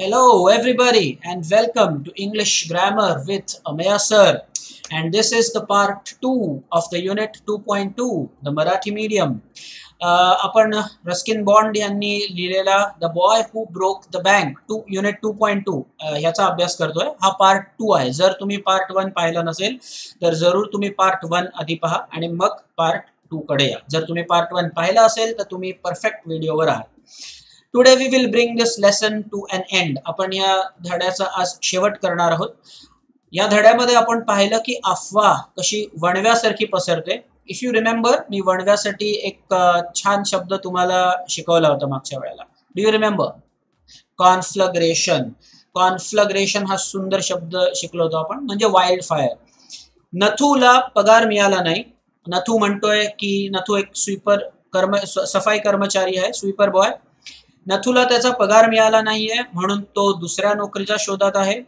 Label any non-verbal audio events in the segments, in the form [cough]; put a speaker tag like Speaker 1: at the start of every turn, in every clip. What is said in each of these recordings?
Speaker 1: Hello, everybody, and welcome to English Grammar with Ameya Sir. And this is the part 2 of the Unit 2.2, the Marathi Medium. Uh, आपण Ruskin Bond यांनी लिहिलेला the boy who broke the bank two unit two point two ह्याचा अभ्यास करतोय. हा part two आहे. जर तुम्ही पार्ट वन पाहिला नसेल तर जरूर तुम्ही पार्ट वन आधी पहा आणि मग पार्ट टू कडे या. जर तुम्ही पार्ट वन पाहिला असेल तर तुम्ही परफेक्ट व्हिडिओवर आहात. Today we will bring this lesson to an end आपण या धड्याचा आज शेवट करणार आहोत. या धड्यामध्ये आपण पाहिलं की अफवा कशी वणव्यासारखी पसरते. इफ यू रिमेंबर मी वणव्यासाठी एक छान शब्द तुम्हाला शिकवला होता मागच्या वेळेला. Do you remember conflagration conflagration हा सुंदर शब्द शिकलो होतो आपण म्हणजे वाईल्ड फायर नथूला पगार मिळाला नाही. नथू म्हणतोय की नथू एक स्वीपर कर्म सफाई कर्मचारी आहे स्वीपर बॉय. नथूला त्याचा पगार मिळाला नाहीये म्हणून तो दुसऱ्या नोकरीच्या शोधात आहे.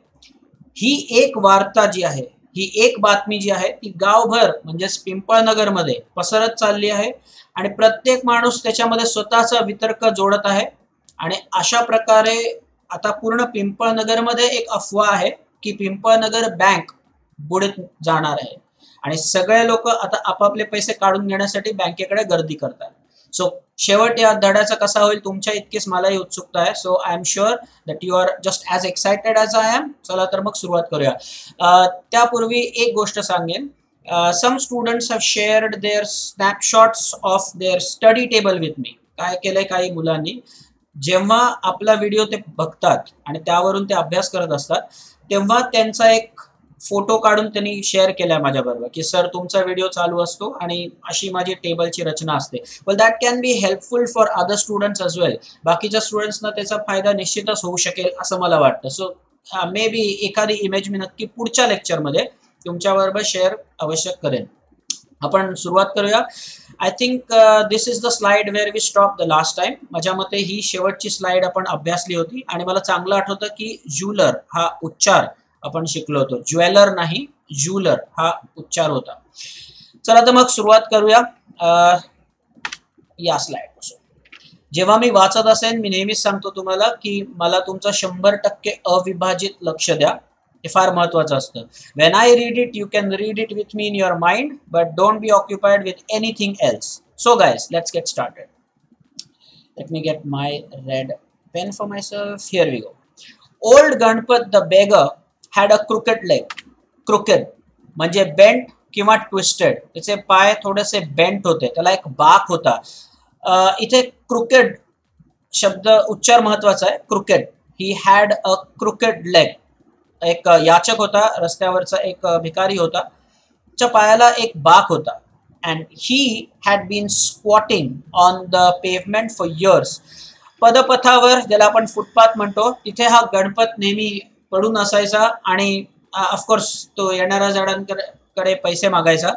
Speaker 1: ही एक वार्ता जी आहे ही एक बातमी जी आहे ती गावभर म्हणजेच पिंपळनगरमध्ये पसरत चालली आहे. आणि प्रत्येक माणूस त्याच्यामध्ये स्वतःचा वितर्क जोडत आहे. आणि अशा प्रकारे आता पूर्ण पिंपळनगरमध्ये एक अफवा आहे की पिंपळनगर बँक बुडत जाणार आहे. आणि सगळे लोक आता आपापले पैसे काढून घेण्यासाठी बँकेकडे गर्दी करतात. सो शेवट या धड्याचा कसा होईल? तुमच्या इतकीच मलाही उत्सुकता आहे. So I am sure that you are just as excited as I am चला तर मग सुरुवात करूया. त्यापूर्वी एक गोष्ट सांगेन. Some students have shared their snapshots of their study table with me काय केलंय काही मुलांनी? जेव्हा आपला व्हिडिओ ते बघतात आणि त्यावरून ते अभ्यास करत असतात तेव्हा त्यांचा एक फोटो काढून त्यांनी शेअर केलाय माझ्याबरोबर की सर तुमचा व्हिडिओ चालू असतो आणि अशी माझी टेबलची रचना असते. Well that can be helpful for other students as well बाकीच्या स्टुडंट्सना त्याचा फायदा निश्चितच होऊ शकेल असं मला वाटतं. सो मे बी एखादी इमेज मी नक्की पुढच्या लेक्चरमध्ये तुमच्याबरोबर शेअर आवश्यक करेन. आपण सुरुवात करूया. I think this is the slide where we stop the last time माझ्या मते ही शेवटची स्लाइड आपण अभ्यासली होती आणि मला चांगलं आठवतं की ज्युलर हा उच्चार आपण शिकलो होतो. ज्वेलर नाही ज्युलर हा उच्चार होता. चला तर मग सुरुवात करूया. या स्लाइडपासून. जेव्हा मी वाचत असेन मी नेहमीच सांगतो तुम्हाला की मला तुमचं शंभर टक्के अविभाजित लक्ष द्या. हे फार महत्वाचं असतं. When I read it you can read it with me in your mind but don't be occupied with anything else so guys let's get started let me get my red pen for myself. Here we go old Ganpat the beggar had a crooked leg crooked म्हणजे bent किंवा twisted त्याचे पाय थोडेसे bent होते. त्याला एक बाक होता. इथे क्रुकेड शब्द उच्चार महत्त्वाचा आहे. Crooked he had a crooked leg एक याचक होता. रस्त्यावरचा एक भिकारी होता. च्या पायाला एक बाक होता. And he had been squatting on the pavement for years पदपथावर ज्याला आपण फुटपाथ म्हणतो तिथे हा गणपत नेहमी पडून असायचा आणि ऑफकोर्स तो येणाऱ्या झाडांकडे पैसे मागायचा.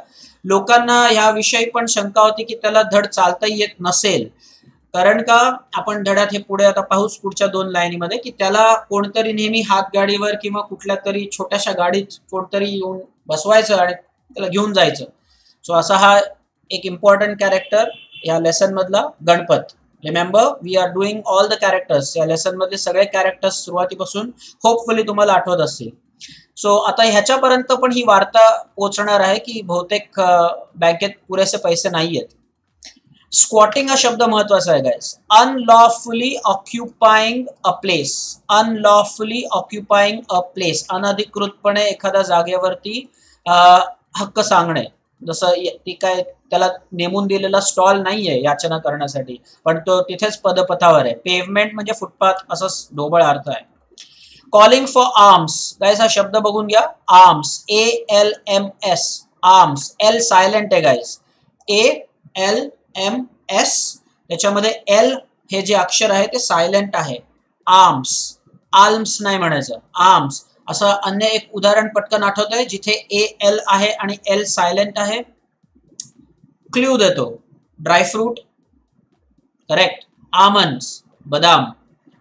Speaker 1: लोकांना ह्याविषयी पण शंका होती की त्याला धड चालता येत नसेल. कारण का आपण धड्यात हे पुढे आता पाहूच पुढच्या दोन लाईनीमध्ये की त्याला कोणतरी नेहमी हातगाडीवर किंवा कुठल्या तरी छोट्याशा गाडीत कोणतरी येऊन बसवायचं आणि त्याला घेऊन जायचं. सो असा हा एक इम्पॉर्टंट कॅरेक्टर या लेसन मधला Ganpat. Remember we are doing all the characters या लेसनमधले सगळे कॅरेक्टर्स सुरुवातीपासून होपफुली तुम्हाला आठवत असतील. सो आता ह्याच्यापर्यंत पण ही वार्ता पोहोचणार आहे की बहुतेक बँकेत पुरेसे पैसे नाही आहेत स्क्वॉटिंग हा शब्द महत्त्वाचा आहे guys unlawfully occupying a place unlawfully occupying a place अनधिकृतपणे एखाद्या जागेवरती हक्क सांगणे. जसं ती काय त्याला नेमून दिलेला स्टॉल नाहीये याचना करण्यासाठी. पण तो तिथेच पदपथावर आहे. पेव्हमेंट म्हणजे फुटपाथ असा ढोबळ अर्थ आहे. कॉलिंग फॉर आर्म्स गाईस हा शब्द बघून घ्या. Arms A L M S arms L silent आहे guys A L M S त्याच्यामध्ये एल हे जे अक्षर आहे ते सायलेंट आहे. आर्म्स आर्म्स नाही म्हणायचं. आर्म्स असं अन्य एक उदाहरण पटकन आठवत आहे जिथे ए एल आहे आणि एल सायलेंट आहे. क्ल्यू देतो ड्रायफ्रूट करेक्ट आमंड्स बदाम.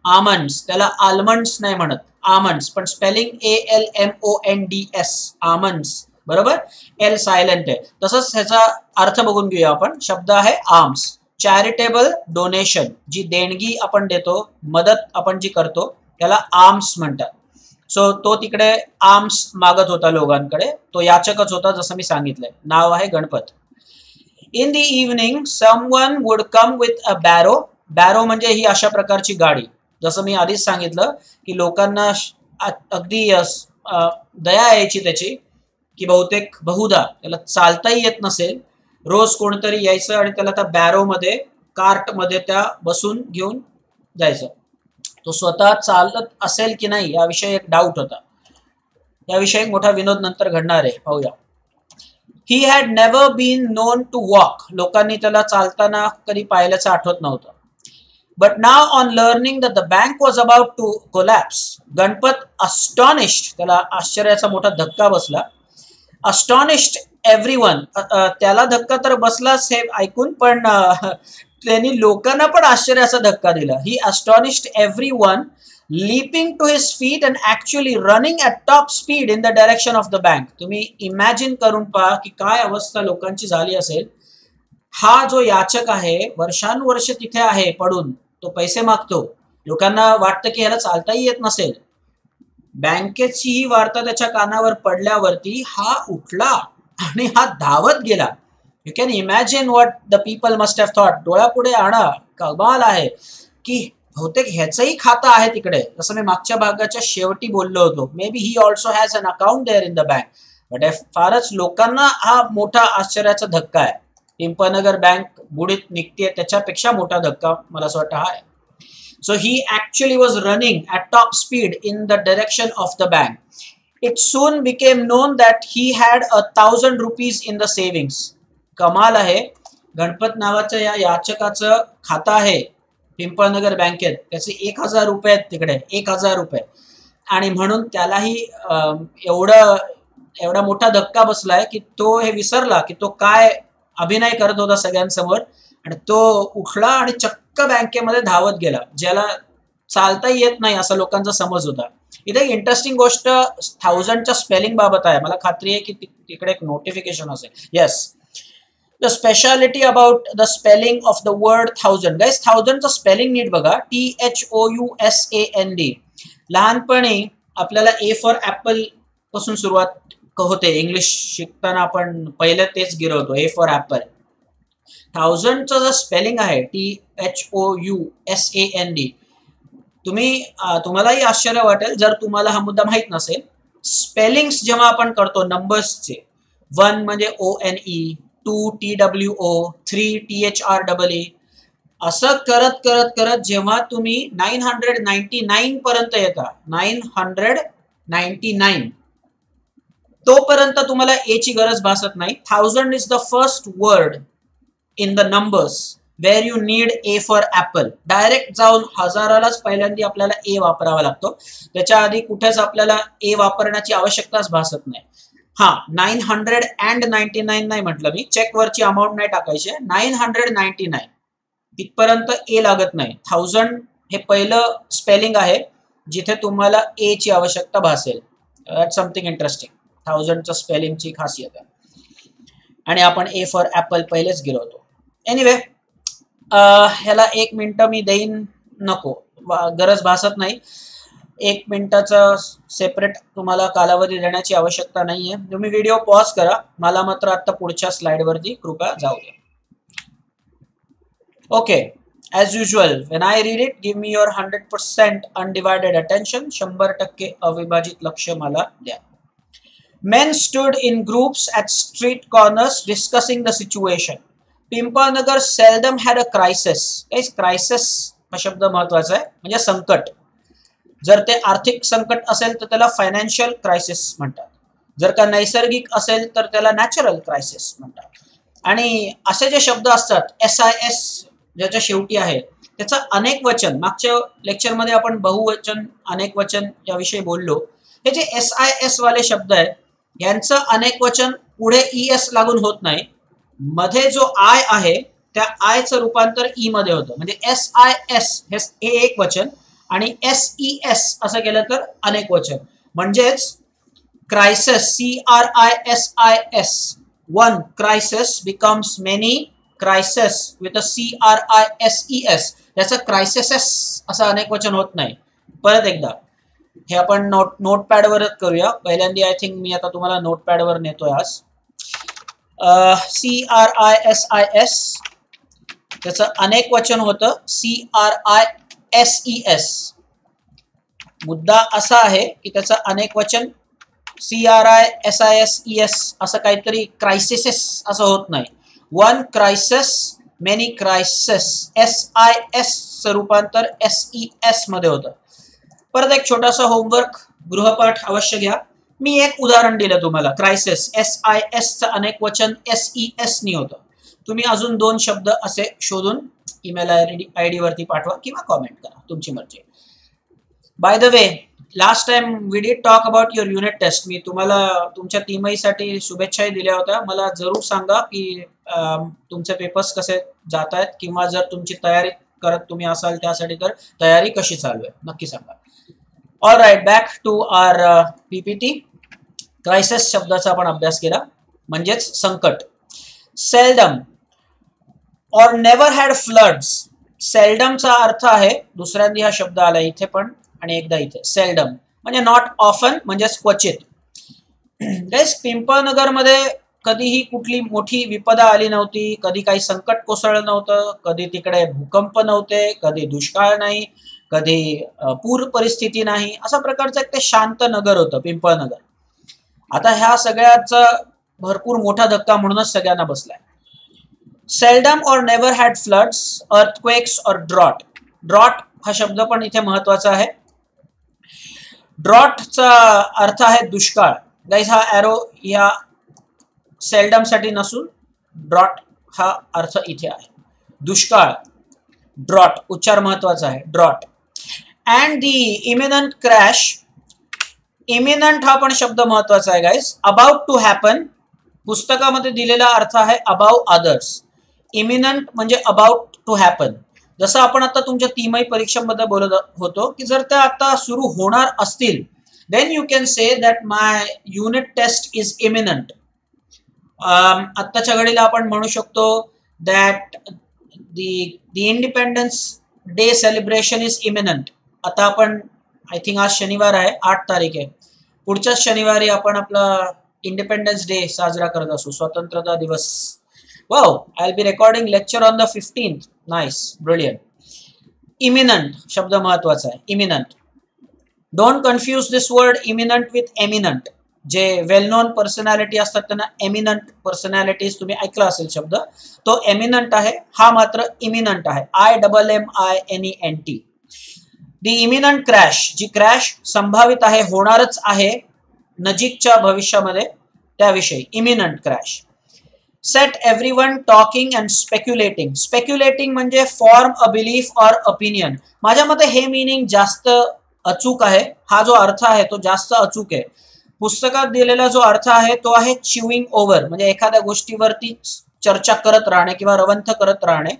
Speaker 1: आमंड्स आल्मंड्स नाही म्हणत. Almonds spelling A L M O N D S almonds बरोबर? एल सायलेंट आहे. तसंच ह्याचा अर्थ बघून घेऊया आपण. शब्द आहे आर्म्स चॅरिटेबल डोनेशन जी देणगी आपण देतो, मदत आपण जी करतो, त्याला आर्म्स म्हणतात. सो तो तिकडे आर्म्स मागत होता लोकांकडे. तो याचकच होता, जसं मी सांगितलंय. नाव आहे Ganpat. In the evening someone would come with a barrow barrow म्हणजे ही अशा प्रकारची गाडी. जसं मी आधीच सांगितलं की लोकांना अगदी दया यायची त्याची की बहुतेक बहुधा त्याला चालताही येत नसेल. रोज कोणतरी यायचं आणि त्याला त्या बॅरोमध्ये कार्टमध्ये त्या बसून घेऊन जायचं. तो स्वतः चालत असेल की नाही याविषयी एक डाऊट होता. याविषयी एक मोठा विनोद नंतर घडणार आहे. पाहूया. He had never been known to walk लोकांनी त्याला चालताना कधी पाहिल्याचं आठवत नव्हतं. But now on learning the bank was about to collapse Ganpat astonished त्याला आश्चर्याचा मोठा धक्का बसला. अस्टॉनिश्ड एव्हरी वन त्याला धक्का तर बसलाच हे ऐकून पण [laughs] त्यांनी लोकांना पण आश्चर्याचा धक्का दिला. He astonished everyone leaping to his feet and actually running at top speed in the direction of the bank तुम्ही इमॅजिन करून पहा की काय अवस्था लोकांची झाली असेल. हा जो याचक आहे वर्षानुवर्ष तिथे आहे पडून तो पैसे मागतो. लोकांना वाटतं की ह्याला चालताही येत नसेल. बँकेची ही वार्ता त्याच्या कानावर पडल्यावरती हा उठला आणि हा धावत गेला. You can imagine what the people must have thought डोळ्यापुढे आणा. कमाल आहे की बहुतेक ह्याचंही खातं आहे तिकडे. जसं मी मागच्या भागाच्या शेवटी बोललो होतो. Maybe he also has an account there in the bank but फारच लोकांना हा मोठा आश्चर्याचा धक्का आहे. पिंपनगर बँक बुडीत निघते त्याच्यापेक्षा मोठा धक्का मला असं वाटतं हा आहे. So he actually was running at top speed in the direction of the bank it soon became known that he had a thousand rupees in the savings कमाल आहे. गणपत नावाचं या याचकाचं खातं आहे. पिंपळनगर बँकेत त्याचे एक हजार रुपये आहेत तिकडे एक हजार रुपये. आणि म्हणून त्यालाही एवढं एवढा मोठा धक्का बसलाय की तो हे विसरला की तो काय अभिनय करत होता सगळ्यांसमोर आणि तो उठला आणि चक्क बँकेमध्ये धावत गेला ज्याला चालता येत नाही असा लोकांचा समज होता. इथे एक इंटरेस्टिंग गोष्ट थाउजंडच्या स्पेलिंग बाबत आहे. मला खात्री आहे की तिकडे एक नोटिफिकेशन असेल. Yes the speciality about the spelling of the word thousand guys थाउजंडचं spelling नीट बघा. T H O U S A N D लहानपणी आपल्याला ए फॉर ॲपलपासून सुरुवात होते. इंग्लिश शिकताना आपण पहिलं तेच गिरवतो ए फॉर ॲपल थाउजंडचं जर स्पेलिंग आहे T H O U S A N D तुम्ही तुम्हालाही आश्चर्य वाटेल. जर तुम्हाला हा मुद्दा माहीत नसेल स्पेलिंग्स जेव्हा आपण करतो नंबर्सचे वन म्हणजे O N E two T W O three T H R double A असं करत करत करत जेव्हा तुम्ही नाईन हंड्रेड नाईन्टी नाईन पर्यंत येता नाईन हंड्रेड नाईन्टी नाईन तोपर्यंत तुम्हाला ए ची गरज भासत नाही. Thousand is the first word in the numbers where you need A for apple direct जाऊन हजारालाच पहिल्यांदा आपल्याला ए वापरावा लागतो. त्याच्या आधी कुठेच आपल्याला ए वापरण्याची आवश्यकताच भासत नाही. हा nine hundred and ninety nine नाही म्हटलं मी. चेकवरची अमाऊंट नाही टाकायची नाईन हंड्रेड नाईन्टी नाईन तिथपर्यंत ए लागत नाही. थाउजंड हे पहिलं स्पेलिंग आहे जिथे तुम्हाला ए ची आवश्यकता भासेल. दॅट समथिंग इंटरेस्टिंग थाउजंडचं स्पेलिंगची खासियत आहे. आणि आपण ए फॉर ॲपल पहिलेच गेलो होतो. एनिवे ह्याला एक मिनटं मी देईन. नको. गरज भासत नाही. एक मिनिटाचा सेपरेट तुम्हाला कालावधी देण्याची आवश्यकता नाही आहे तुम्ही व्हिडिओ पॉज करा. मला मात्र आता पुढच्या स्लाइडवरती कृपया जाऊ द्या. Okay as usual when I read it give me your hundred percent undivided attention शंभर टक्के अविभाजित लक्ष मला द्या. Men stood in groups at street corners discussing the situation Pimpalnagar seldom had a crisis crisis हा शब्द महत्त्वाचा आहे. म्हणजे संकट. जर ते आर्थिक संकट असेल तर त्याला फायनान्शियल क्रायसिस म्हणतात. जर का नैसर्गिक असेल तर त्याला नॅचरल क्रायसिस म्हणतात. आणि असे जे शब्द असतात एस आय एस ज्याच्या शेवटी आहे त्याचं अनेक वचन मागच्या लेक्चरमध्ये आपण बहुवचन अनेक वचन याविषयी बोललो. हे जे एस आय एस वाले शब्द आहेत यांचं अनेक वचन पुढे ई एस लागून होत नाही. मध्ये जो आय आहे त्या आयचं रूपांतर ई मध्ये होतं. म्हणजे एस आय एस हे एक वचन आणि एस ई एस असं केलं तर अनेक वचन. म्हणजेच crisis C R I S I S one crisis becomes many crisis with a C R I S E S याचं क्रायसेसेस असं अनेक वचन होत नाही. परत एकदा हे आपण नोट नोटपॅडवरच करूया. पहिल्यांदा आय थिंक मी आता तुम्हाला नोटपॅडवर नेतोय आज. C R I S I S त्याचं अनेक वचन होतं. C R I S E S मुद्दा असा आहे की त्याचं अनेक वचन C R I S I S E S असं काहीतरी क्रायसिसेस असं होत नाही. One crisis many crisis S I S रूपांतर एस ई एसमध्ये होतं. परत एक छोटासा होमवर्क गृहपाठ अवश्य घ्या. मी एक उदाहरण दिलं तुम्हाला क्रायसिस एस आय एसचं अनेक वचन एस ई एस होतं. तुम्ही अजून दोन शब्द असे शोधून ईमेल आय डी आय डीवरती पाठवा किंवा कॉमेंट करा तुमची मर्जी. By the way last time we did talk about your unit test मी तुम्हाला तुमच्या तीमहीसाठी शुभेच्छाही दिल्या होत्या. मला जरूर सांगा की तुमचे पेपर्स कसे जात आहेत किंवा जर तुमची तयारी करत तुम्ही असाल त्यासाठी तर तयारी कशी चालू आहे नक्की सांगा. All right back to our PPT crisis शब्दाचा आपण अभ्यास केला म्हणजेच संकट. सेल्डम और नेवर हॅड फ्लड्स सेल्डमचा अर्थ आहे दुसऱ्यांदा हा शब्द आला इथे पण आणि एकदा इथे. सेल्डम म्हणजे नॉट ऑफन म्हणजेच क्वचित. पिंपळनगरमध्ये कधीही कुठली मोठी विपदा आली नव्हती कधी काही संकट कोसळलं नव्हतं कधी तिकडे भूकंप नव्हते कधी दुष्काळ नाही कधी पूर परिस्थिती नाही अशा प्रकारचं एक ते शांत नगर होतं पिंपळनगर. आता ह्या सगळ्याचा भरपूर मोठा धक्का म्हणूनच सगळ्यांना बसलाय. Seldom or never had floods earthquakes or drought drought हा शब्द पण इथे महत्वाचा आहे. ड्रॉटचा अर्थ हा या सेल्डम साठी नसून ड्रॉट हा अर्थ इथे आहे. दुष्काळ ड्रॉट उच्चार महत्वाचा आहे. Drought and the imminent crash imminent हा पण शब्द महत्वाचा आहे गाईज अबाउट टू हॅपन पुस्तकामध्ये दिलेला अर्थ आहे अबाउ अदर्स इमिनंट म्हणजे अबाउट टू हॅपन जसं आपण आता तुमच्या तीनही परीक्षांबद्दल बोलत होतो की जर त्या आता सुरू होणार असतील then you can say that my unit test is imminent आत्ताच्या घडीला आपण म्हणू शकतो that the the independence day celebration is imminent आता आपण आय थिंक आज शनिवार आहे आठ तारीख आहे. पुढच्याच शनिवारी आपण आपला इंडिपेंडन्स डे साजरा करत असू स्वतंत्रता दिवस. Wow I'll be be recording lecture on the Nice, nice Imminent, imminent शब्द महत्त्वाचा आहे. Imminent don't confuse this word imminent with eminent जे वेल नोन पर्सनॅलिटी असतात त्यांना एमिनंट पर्सनॅलिटीज तुम्ही ऐकला असेल शब्द तो एमिनंट आहे हा मात्र इमिनंट आहे. I double M I N E N T the imminent crash G crash संभावित आहे होणारच आहे नजीकच्या भविष्यामध्ये त्याविषयी. Imminent crash set everyone talking and speculating speculating म्हणजे form a belief or opinion माझ्या मते हे मिनिंग जास्त अचूक आहे. हा जो अर्थ आहे तो जास्त अचूक आहे. पुस्तकात दिलेला जो अर्थ आहे तो आहे चिविंग ओव्हर म्हणजे एखाद्या गोष्टीवरती चर्चा करत राहणे किंवा रवंथ करत राहणे.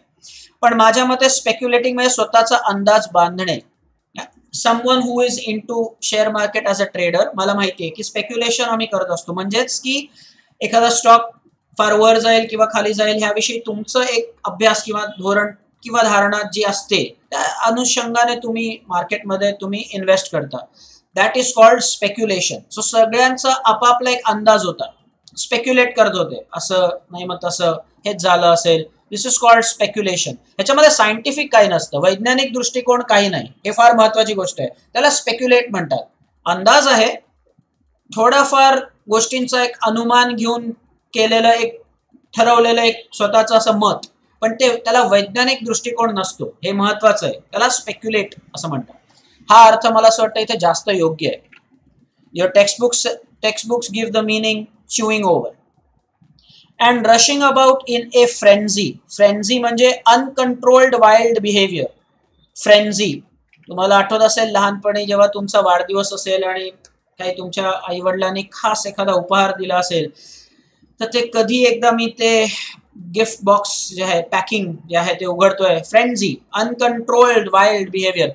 Speaker 1: पण माझ्या मते स्पेक्युलेटिंग म्हणजे स्वतःचा अंदाज बांधणे. Someone who is into share market as a trader मला माहिती आहे की स्पेक्युलेशन आम्ही करत असतो. म्हणजेच की एखादा स्टॉक फार वर जाईल किंवा खाली जाईल ह्याविषयी तुमचं एक अभ्यास किंवा धोरण किंवा धारणा जी असते त्या अनुषंगाने तुम्ही मार्केटमध्ये तुम्ही इन्व्हेस्ट करता. That is called speculation so सगळ्यांचा आपापला एक अंदाज होता. स्पेक्युलेट करत होते. असं नाही मग तसं हेच झालं असेल. दिस इज कॉल्ड स्पेक्युलेशन ह्याच्यामध्ये सायंटिफिक काही नसतं. वैज्ञानिक दृष्टिकोन काही नाही. हे फार महत्वाची गोष्ट आहे. त्याला स्पेक्युलेट म्हणतात. अंदाज आहे. थोडाफार गोष्टींचा एक अनुमान घेऊन केलेलं एक ठरवलेलं एक स्वतःचं असं मत. पण ते त्याला वैज्ञानिक दृष्टिकोन नसतो. हे महत्वाचं आहे. त्याला स्पेक्युलेट असं म्हणतात. हा अर्थ मला असं वाटतं इथे जास्त योग्य आहे. Your textbooks textbooks give the meaning chewing over and rushing about in a frenzy frenzy म्हणजे अनकंट्रोल्ड वाईल्ड बिहेवियर फ्रेन्झी तुम्हाला आठवत असेल लहानपणी जेव्हा तुमचा वाढदिवस असेल आणि काही तुमच्या आईवडिलांनी खास एखादा उपहार दिला असेल तर ते कधी एकदा मी ते गिफ्ट बॉक्स जे आहे पॅकिंग जे आहे ते उघडतोय. फ्रेंडझी अनकंट्रोल्ड वाईल्ड बिहेवियर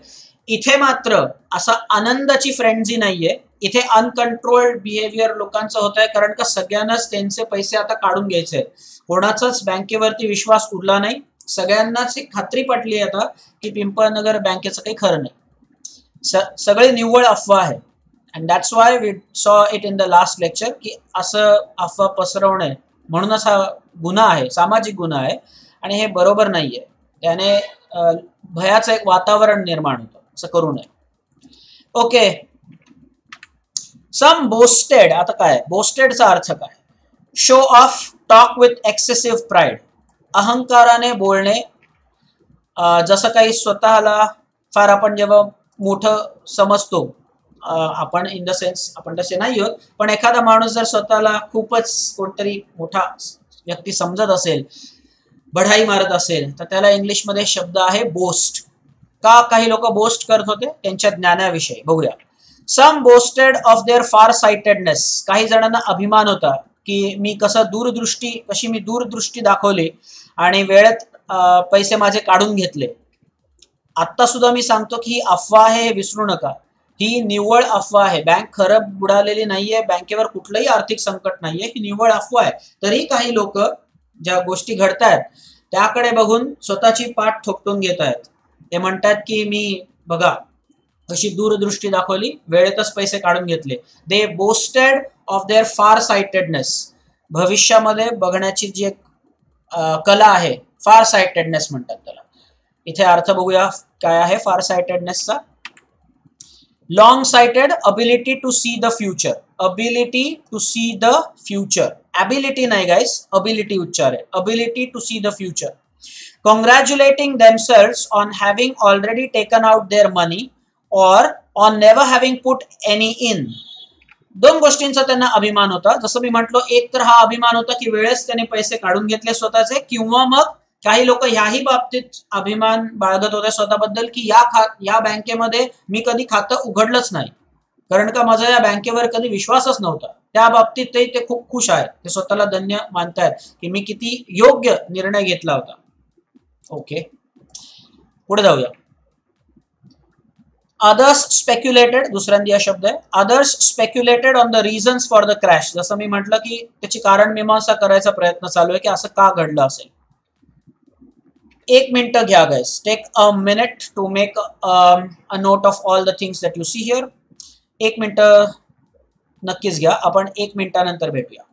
Speaker 1: इथे मात्र असा आनंदाची फ्रेंडझी नाहीये. इथे अनकंट्रोल्ड बिहेवियर लोकांचं होत आहे कारण का सगळ्यांनाच त्यांचे पैसे आता काढून घ्यायचे कोणाचाच बँकेवरती विश्वास उरला नाही. सगळ्यांनाच एक खात्री पटली आता की पिंपळनगर बँकेचं काही खरं नाही. सगळे निव्वळ अफवा आहे. And that's why we saw it in the last lecture की असं अफवा पसरवणे म्हणूनच हा गुन्हा आहे सामाजिक गुन्हा आहे आणि हे बरोबर नाही आहे त्याने भयाचं एक वातावरण निर्माण होतं. असं करू नये. ओके. सम बोस्टेड आता काय? बोस्टेडचा अर्थ काय? Show off talk with excessive pride अहंकाराने बोलणे जसं काही स्वतःला फार आपण जेव्हा मोठं समजतो आपण इन द सेन्स आपण तसे नाही आहोत. पण एखादा माणूस जर स्वतःला खूपच कोणतरी मोठा व्यक्ती समजत असेल बढाई मारत असेल तर त्याला इंग्लिशमध्ये शब्द आहे बोस्ट का काही लोक बोस्ट करत होते? त्यांच्या ज्ञानाविषयी. बघूया. Some boasted of their farsightedness काही जणांना अभिमान होता की मी कसं दूरदृष्टी कशी मी दूरदृष्टी दाखवली आणि वेळेत पैसे माझे काढून घेतले. आत्ता सुद्धा मी सांगतो की ही अफवा आहे हे विसरू नका. ही निव्वळ अफवा आहे. बँक खरं बुडालेली नाहीये बँकेवर कुठलंही आर्थिक संकट नाहीये ही निव्वळ अफवा आहे. तरी काही लोक ज्या गोष्टी घडतायत त्याकडे बघून स्वतःची पाठ थोपटून घेत आहेत. ते म्हणतात की मी बघा अशी दूरदृष्टी दाखवली वेळेतच पैसे काढून घेतले. They boasted of their farsightedness भविष्यामध्ये बघण्याची जी एक कला आहे फार सायटेडनेस म्हणतात त्याला. इथे अर्थ बघूया काय आहे फार सायटेडनेसचा long sighted ability to see the future ability to see the future ability नाही गाईस अबिलिटी उच्चार आहे ability to see the future congratulating themselves on having already taken out their money or on never having put any in दोन गोष्टींचा त्यांना अभिमान होता. जसं मी म्हटलो एक तर हा अभिमान होता की वेळेस त्याने पैसे काढून घेतले स्वतःचे किंवा मग काही लोक ह्याही बाबतीत अभिमान बाळगत होते स्वतःबद्दल की या खा या बँकेमध्ये मी कधी खातं उघडलंच नाही. कारण का माझा या बँकेवर कधी विश्वासच नव्हता. त्या बाबतीत ते ते खूप खुश आहेत. ते स्वतःला धन्य मानतायत की मी किती योग्य निर्णय घेतला होता. ओके पुढे जाऊया. अदर्स स्पेक्युलेटेड दुसऱ्यांदा शब्द आहे. Others speculated on the reasons for the crash जसं मी म्हटलं की त्याची कारण मीमांसा करायचा प्रयत्न चालू आहे की असं का घडलं असेल. एक मिनटं घ्या guys take a minute to make a note of all the things that you see here एक मिनटं नक्कीच घ्या. आपण एक मिनिटानंतर भेटूया.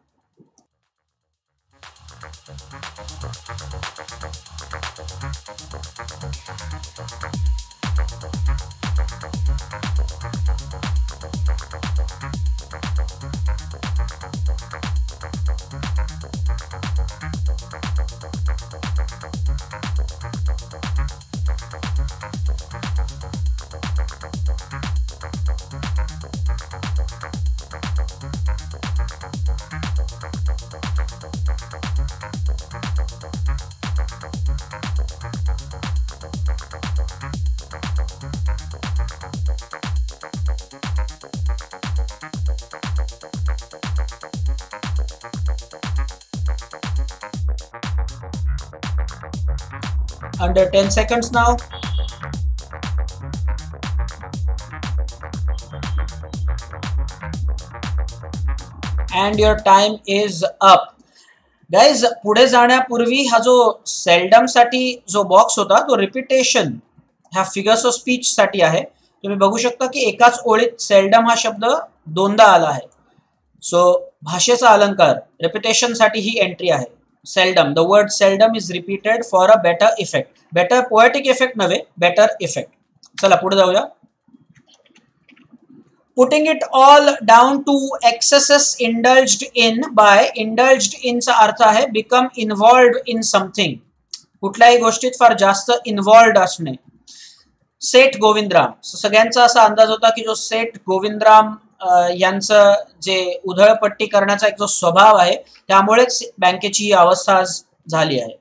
Speaker 1: Under 10 seconds now. And your time is up. Guys पुढे जाण्यापूर्वी हा जो सेल्डमसाठी जो बॉक्स होता तो रिपिटेशन ह्या फिगर्स ऑफ स्पीच साठी आहे तुम्ही बघू शकता की एकाच ओळीत सेल्डम हा शब्द दोनदा आला आहे सो भाषेचा अलंकार रिपिटेशनसाठी ही एंट्री आहे seldom the word seldom is repeated for a better effect better poetic effect नव्हे बेटर इफेक्ट चला पुढे जाऊया. Putting it all down to excesses indulged in by indulged इनचा अर्थ आहे बिकम इन्व्हॉल्ड इन समथिंग कुठल्याही गोष्टीत फार जास्त इन्व्हॉल्ड असणे. सेठ गोविंदराम. सगळ्यांचा असा अंदाज होता की जो सेठ गोविंदराम यांचं जे उधळपट्टी करण्याचा एक जो स्वभाव आहे त्यामुळेच बँकेची ही अवस्था झाली आहे.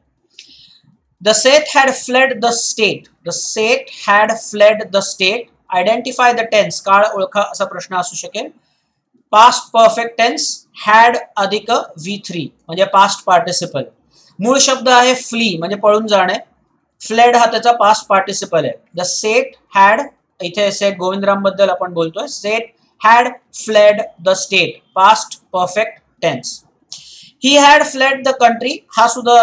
Speaker 1: The Seth had fled the state the Seth had fled the state identify the tense काळ ओळखा असा प्रश्न असू शकेल. पास्ट परफेक्ट टेन्स हॅड अधिक व्ही थ्री म्हणजे पास्ट पार्टिसिपल मूळ शब्द आहे फ्ली म्हणजे पळून जाणे. फ्लेड हा त्याचा पास्ट पार्टिसिपल आहे. द सेट हॅड इथे सेट गोविंदरामबद्दल आपण बोलतोय. Seth had fled the state past perfect tense. He had fled the country हा सुद्धा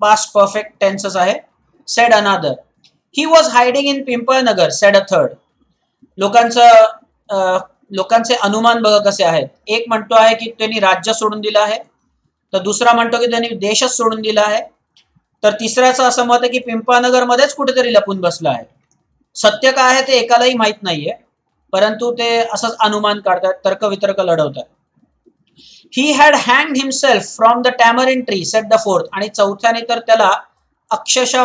Speaker 1: past perfect tenses आहे. Said another he was hiding in Pimpalnagar said a third. लोकांचं लोकांचे अनुमान बघा कसे आहेत. एक म्हणतो आहे की त्यांनी राज्य सोडून दिलं आहे तर दुसरा म्हणतो की त्यांनी देशच सोडून दिला आहे. तर तिसऱ्याचं असं मत आहे की पिंपळनगरमध्येच कुठेतरी लपून बसलं आहे. सत्य काय आहे ते एकालाही माहीत नाहीये. परंतु ते असंच अनुमान काढतात तर्कवितर्क लढवतात. He had hang himself from the tamarind tree said the fourth आणि चौथ्याने तर त्याला अक्षरशः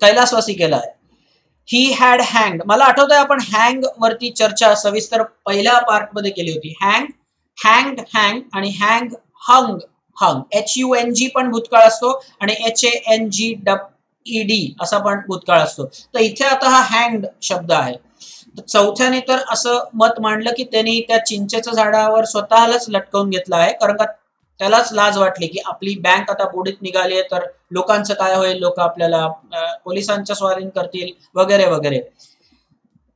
Speaker 1: कैलासवासी केला आहे. ही हॅड हँग मला आठवत आहे आपण हँग वरती चर्चा सविस्तर पहिल्या पार्टमध्ये केली होती. हँग हँग हँग आणि hang hung hung H U N G पण भूतकाळ असतो आणि H A N G dub E D असा पण भूतकाळ असतो. तर इथे आता हा हँग शब्द आहे. चौथ्याने तर असं मत मांडलं की त्यांनी त्या चिंचेच्या झाडावर स्वतःलाच लटकवून घेतलं आहे. कारण का त्यालाच लाज वाटली की आपली बँक आता बुडीत निघाली आहे तर लोकांचं काय होईल? लोक आपल्याला पोलिसांच्या स्वाधीन करतील वगैरे वगैरे.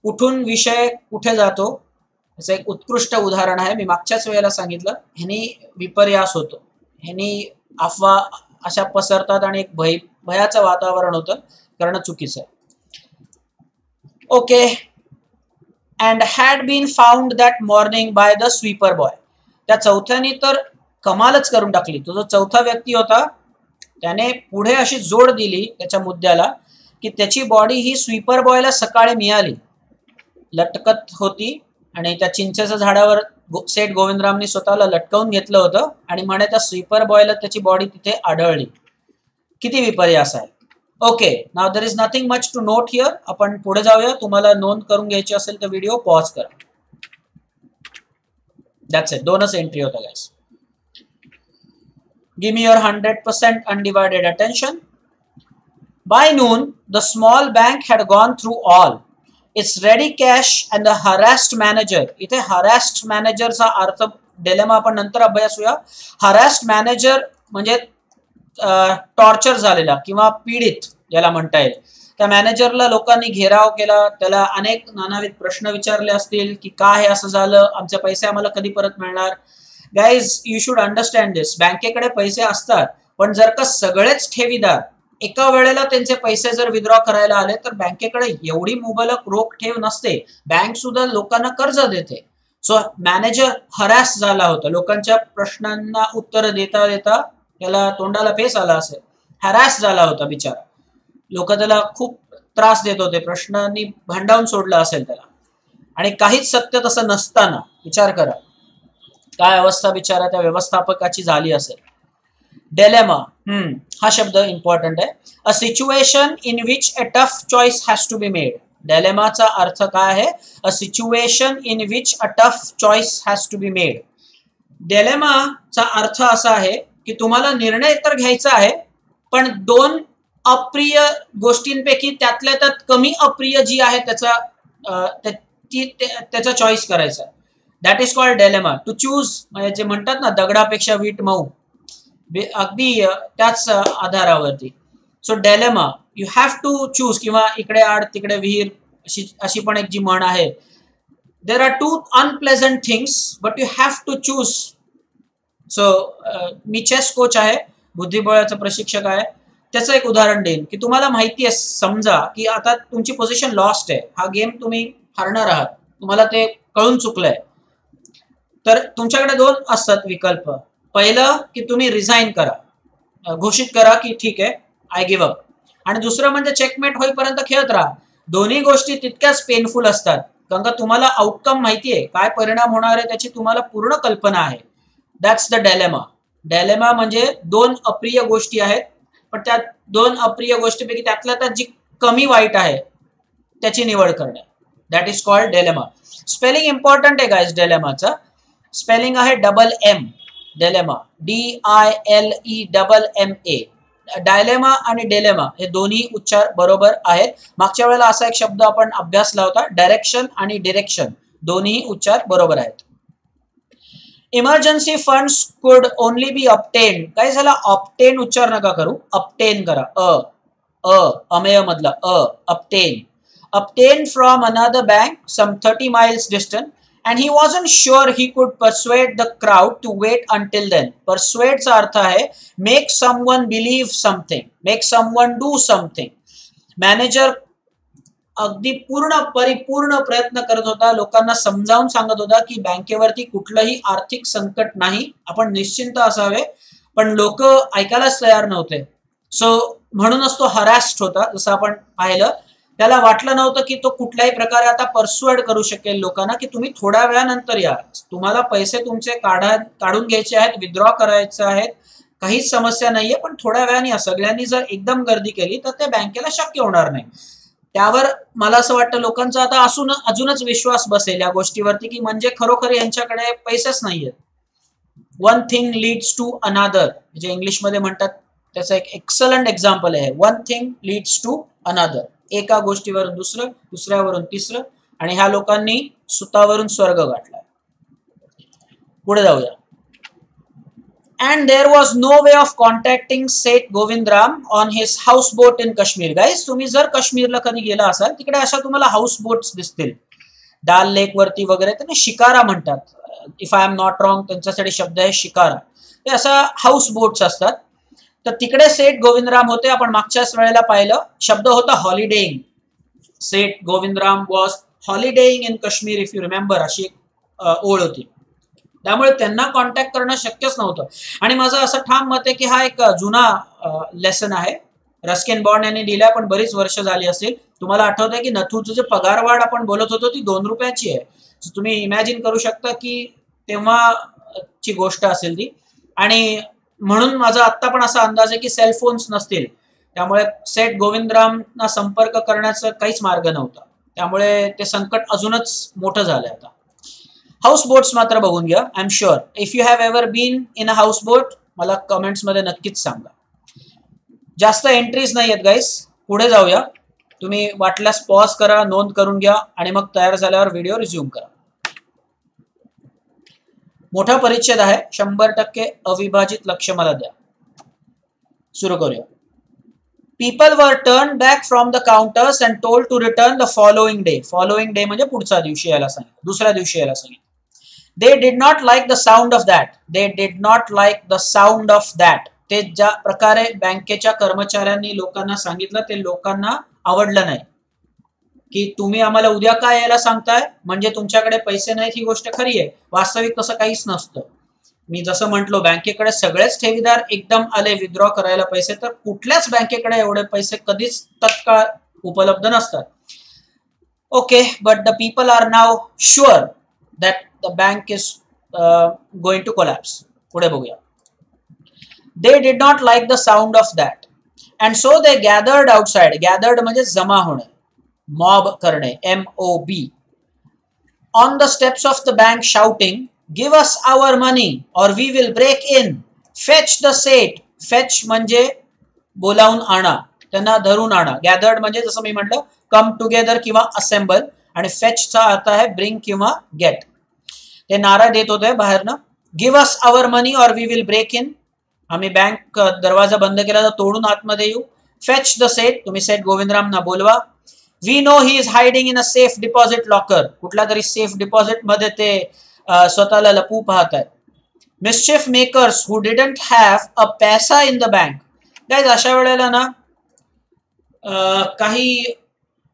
Speaker 1: कुठून विषय कुठे जातो? याचं एक उत्कृष्ट उदाहरण आहे. मी मागच्याच वेळेला सांगितलं ह्यानी विपर्यास होतो. ह्यानी अफवा अशा पसरतात आणि एक भय भयाचं वातावरण होतं करणं चुकीचं आहे. Okay. And had been found that morning by the sweeper boy त्या चौथ्यानी तर कमालच करून टाकली. तो जो चौथा व्यक्ती होता त्याने पुढे अशी जोड दिली त्याच्या मुद्द्याला की त्याची बॉडी ही स्वीपर बॉयला सकाळी मिळाली. लटकत होती आणि त्या चिंचेच्या झाडावर सेठ गोविंदरामनी स्वतःला लटकवून घेतलं होतं आणि म्हणे त्या स्वीपर बॉयला त्याची बॉडी तिथे आढळली. किती विपर्यास आहे. Okay now there is nothing much to note here आपण पुढे जाऊया तुम्हाला नोंद करून घ्यायची असेल तर व्हिडिओ पॉज करा दॅट्स इट दोनच एंट्री होता gas Give me your 100% undivided attention. By noon, the small bank had gone through all. Its ready cash and the harassed manager. इथे harassed managerचा अर्थ डेलेमा आपण नंतर अभ्यासूया हरॅस्ड मॅनेजर म्हणजे टॉर्चर झालेला किंवा पीडित ज्याला म्हणता येईल. त्या मॅनेजरला लोकांनी घेराव केला. त्याला अनेक नानाविध प्रश्न विचारले असतील की का हे असं झालं? आमचे पैसे आम्हाला कधी परत मिळणार? Guys you should understand this बँकेकडे पैसे असतात पण जर का सगळेच ठेवीदार एका वेळेला त्यांचे पैसे जर विड्रॉ करायला आले तर बँकेकडे एवढी मुबलक रोख ठेव नसते. बँक सुद्धा लोकांना कर्ज देते. सो मॅनेजर हरॅस झाला होता. लोकांच्या प्रश्नांना उत्तर देता देता त्याला तोंडाला फेस आला असेल. हॅरॅस झाला होता बिचारा. लोक त्याला खूप त्रास देत होते. प्रश्नांनी भांडावून सोडलं असेल त्याला. आणि काहीच सत्य तसं नसताना विचार करा. काय अवस्था बिचारा त्या व्यवस्थापकाची झाली असेल? डेलेमा हम्म. हा शब्द इम्पॉर्टंट आहे. A situation in which a tough choice has to be made डेलेमाचा अर्थ काय आहे? A situation in which a tough choice has to be made डेलेमाचा अर्थ असा आहे की तुम्हाला निर्णय तर घ्यायचा आहे पण दोन अप्रिय गोष्टींपैकी त्यातल्या त्यात कमी अप्रिय जी आहे त्याचा त्याचा चॉईस करायचा that is called dilemma to choose म्हणजे जे म्हणतात ना दगडापेक्षा वीट मऊ. अगदी त्याच आधारावरती. So dilemma you have to choose किंवा इकडे आड तिकडे विहीर अशी अशी पण एक जी म्हण आहे. There are two unpleasant things but you have to choose so uh, मी चेस कोच आहे बुद्धिबळाचा प्रशिक्षक आहे. त्याचं एक उदाहरण देईन की तुम्हाला माहिती आहे समजा की आता तुमची पोझिशन लॉस्ट आहे. हा गेम तुम्ही हारणार आहात. तुम्हाला ते कळून चुकलंय. तर तुमच्याकडे दोन असतात विकल्प. पहिलं की तुम्ही रिझाईन करा. घोषित करा की ठीक आहे आय गिव्ह अप आणि दुसरं म्हणजे चेकमेट होईपर्यंत खेळत राहा. दोन्ही गोष्टी तितक्याच पेनफुल असतात. कारण का तुम्हाला आउटकम माहिती आहे काय परिणाम होणार आहे त्याची तुम्हाला पूर्ण कल्पना आहे. दॅट्स द डेलेमा डेलेमा म्हणजे दोन अप्रिय गोष्टी आहेत पण त्या दोन अप्रिय गोष्टीपैकी त्यातल्या त्यात जी कमी वाईट आहे त्याची निवड करणे. That is called dilemma spelling important आहे गायस डेलेमाचं स्पेलिंग आहे double M dilemma D I L E double M A dilemma आणि डेलेमा हे दोन्ही उच्चार बरोबर आहेत. मागच्या वेळेला असा एक शब्द आपण अभ्यासला होता डायरेक्शन आणि डिरेक्शन दोन्ही उच्चार बरोबर आहेत. Emergency funds could only be obtain काय झाला ऑप्टेन उच्चार नका करू अपटेन करा अ अ अमेय मधला अ obtain obtain from another bank some thirty miles distance and he wasn't sure he could persuade the crowd to wait until then persuade चा अर्थ आहे make someone believe something make someone do something manager अगदी पूर्ण परिपूर्ण प्रयत्न करत होता. लोकांना समजावून सांगत होता की बँकेवरती कुठलंही आर्थिक संकट नाही. आपण निश्चिंत असावे. पण लोक ऐकायलाच तयार नव्हते. सो म्हणूनच तो हरॅस्ट होता जसं आपण पाहिलं. त्याला वाटलं नव्हतं की तो कुठल्याही प्रकारे आता परसुएड करू शकेल लोकांना की तुम्ही थोड्या वेळानंतर या. तुम्हाला पैसे तुमचे काढा काढून घ्यायचे आहेत विथड्रॉ करायचे आहेत. काहीच समस्या नाहीये पण थोड्या वेळाने या. सगळ्यांनी जर एकदम गर्दी केली तर ते बँकेला शक्य होणार नाही. त्यावर मला असं वाटतं लोकांचा आता असून अजूनच विश्वास बसेल या गोष्टीवरती की म्हणजे खरोखर यांच्याकडे पैसेच नाहीयेत. One thing leads to another जे इंग्लिशमध्ये म्हणतात त्याचं एक एक्सलंट एक्झाम्पल आहे. One thing leads to another एका गोष्टीवरून दुसरं दुसऱ्यावरून तिसरं आणि ह्या लोकांनी सुतावरून स्वर्ग गाठला पुढे जाऊया. And there was no way of contacting Seth Govindram on his houseboat in Kashmir. Guys, तुम्ही जर काश्मीरला कधी गेला असाल तिकडे अशा तुम्हाला हाऊसबोट्स दिसतील. डाल लेक वरती वगैरे त्यांना शिकारा म्हणतात. If I am not wrong त्यांच्यासाठी शब्द आहे शिकारा. ते असा हाऊस बोट्स असतात. तर तिकडे सेठ गोविंदराम होते. आपण मागच्याच वेळेला पाहिलं. शब्द होता holidaying Seth Govindram was holidaying in Kashmir if you remember अशी एक ओळ होती. त्यामुळे त्यांना कॉन्टॅक्ट करणं शक्यच नव्हतं. आणि माझं असं ठाम मत आहे की हा एक जुना लेसन आहे. रस्किन बॉन्ड यांनी लिहिल्या पण बरीच वर्ष झाली असेल. तुम्हाला आठवत आहे की नथूचं जे पगारवाढ आपण बोलत होतो ती दोन रुपयाची आहे. तुम्ही इमॅजिन करू शकता की तेव्हाची गोष्ट असेल ती. आणि म्हणून माझा आत्ता पण असा अंदाज आहे की सेलफोन्स नसतील. त्यामुळे सेठ गोविंदरामना संपर्क करण्याचा काहीच मार्ग नव्हता. त्यामुळे ते संकट अजूनच मोठं झालंय आता. हाऊस बोट्स मात्र बघून घ्या I am sure if you have ever been in a houseboat मला कमेंट्समध्ये नक्कीच सांगा. जास्त एंट्रीज नाही आहेत गाईस पुढे जाऊया. तुम्ही वाटल्यास पॉज करा नोंद करून घ्या आणि मग तयार झाल्यावर व्हिडिओ रिझ्यूम करा. मोठा परिच्छेद आहे. शंभर टक्के अविभाजित लक्ष मला द्या. सुरू करूया. People were turn back from the counters and told to return the following day following day म्हणजे पुढच्या दिवशी यायला सांगितलं. दुसऱ्या दिवशी यायला सांगितलं. They did not like the sound of that they did not like the sound of that ते ज्या प्रकारे बँकेच्या कर्मचाऱ्यांनी लोकांना सांगितलं ते लोकांना आवडलं नाही. की तुम्ही आम्हाला उद्या काय यायला सांगताय? म्हणजे तुमच्याकडे पैसे नाहीत ही गोष्ट खरी आहे. वास्तविक तसं काहीच नसतं. मी जसं म्हटलो बँकेकडे सगळेच ठेवीदार एकदम आले विथड्रॉ करायला पैसे तर कुठल्याच बँकेकडे एवढे पैसे कधीच तत्काळ उपलब्ध नसतात. Okay but the people are now sure that the bank is going to collapse पुढे बघूया they did not like the sound of that and so they gathered outside gathered म्हणजे जमा होणे मॉब करणे M O B on the steps of the bank shouting give us our money or we will break in fetch the Seth fetch म्हणजे बोलावून आणा त्यांना धरून आणा गॅदर्ड म्हणजे जसं मी म्हटलं कम टुगेदर किंवा असेंबल आणि फेचचा अर्थ आहे ब्रिंग किंवा गेट ते नारा देत होते बाहेरनं. Give us our money or we will break in आम्ही बँक दरवाजा बंद केला तर तोडून आतमध्ये येऊ. फेच द सेट तुम्ही सेट गोविंदरामना बोलवा. We know he is hiding in a safe deposit locker कुठल्या तरी सेफ डिपॉझिटमध्ये ते स्वतःला लपू पाहत आहेत mischief makers who didn't have a paisa in the bank guys अशा वेळेला ना काही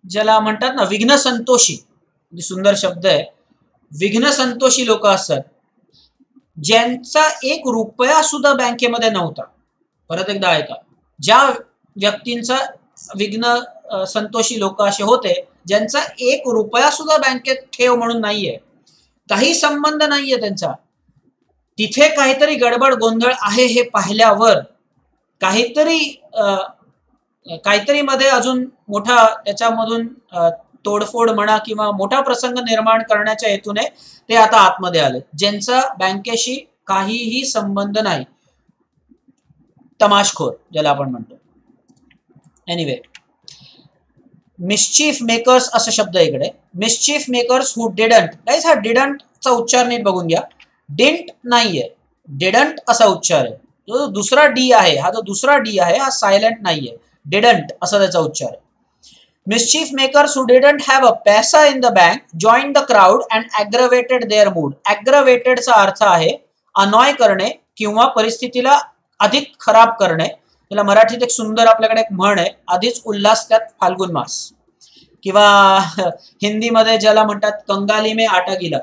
Speaker 1: ज्याला म्हणतात ना विघ्न संतोषी सुंदर शब्द आहे विघ्न संतोषी लोक असतात. ज्यांचा एक रुपया सुद्धा बँकेमध्ये नव्हता. परत एकदा ऐका. ज्या व्यक्तींचा विघ्न संतोषी लोक असे होते ज्यांचा एक रुपया सुद्धा बँकेत ठेव म्हणून नाहीये. काही संबंध नाहीये त्यांचा. तिथे काहीतरी गडबड गोंधळ आहे हे पाहिल्यावर काहीतरी काहीतरी मध्ये अजून मोठा त्याच्यामधून तोडफोड म्हणा किंवा मोठा प्रसंग निर्माण करण्याच्या हेतूने ते आता आतमध्ये आले. ज्यांचा बँकेशी काहीही संबंध नाही. तमाशखोर ज्याला आपण म्हणतो. एनिवे मिस्चीफ मेकर्स असा शब्द इकडे. Mischief makers who didn't guys हा डिडंटचा उच्चार नीट बघून घ्या. डिंट नाहीये. डिडंट असा उच्चार आहे. जो दुसरा डी आहे हा जो दुसरा डी आहे हा सायलेंट नाहीये. डिडंट असा त्याचा उच्चार आहे. Mischief makers who didn't have a paisa in the bank join the crowd and aggravated their mood ॲग्रवेटेडचा अर्थ आहे अनॉय करणे किंवा परिस्थितीला अधिक खराब करणे. त्याला मराठीत एक सुंदर आपल्याकडे एक म्हण आहे आधीच उल्हास त्यात फाल्गुन मास. किंवा हिंदीमध्ये ज्याला म्हणतात कंगाली मे आटा गिला.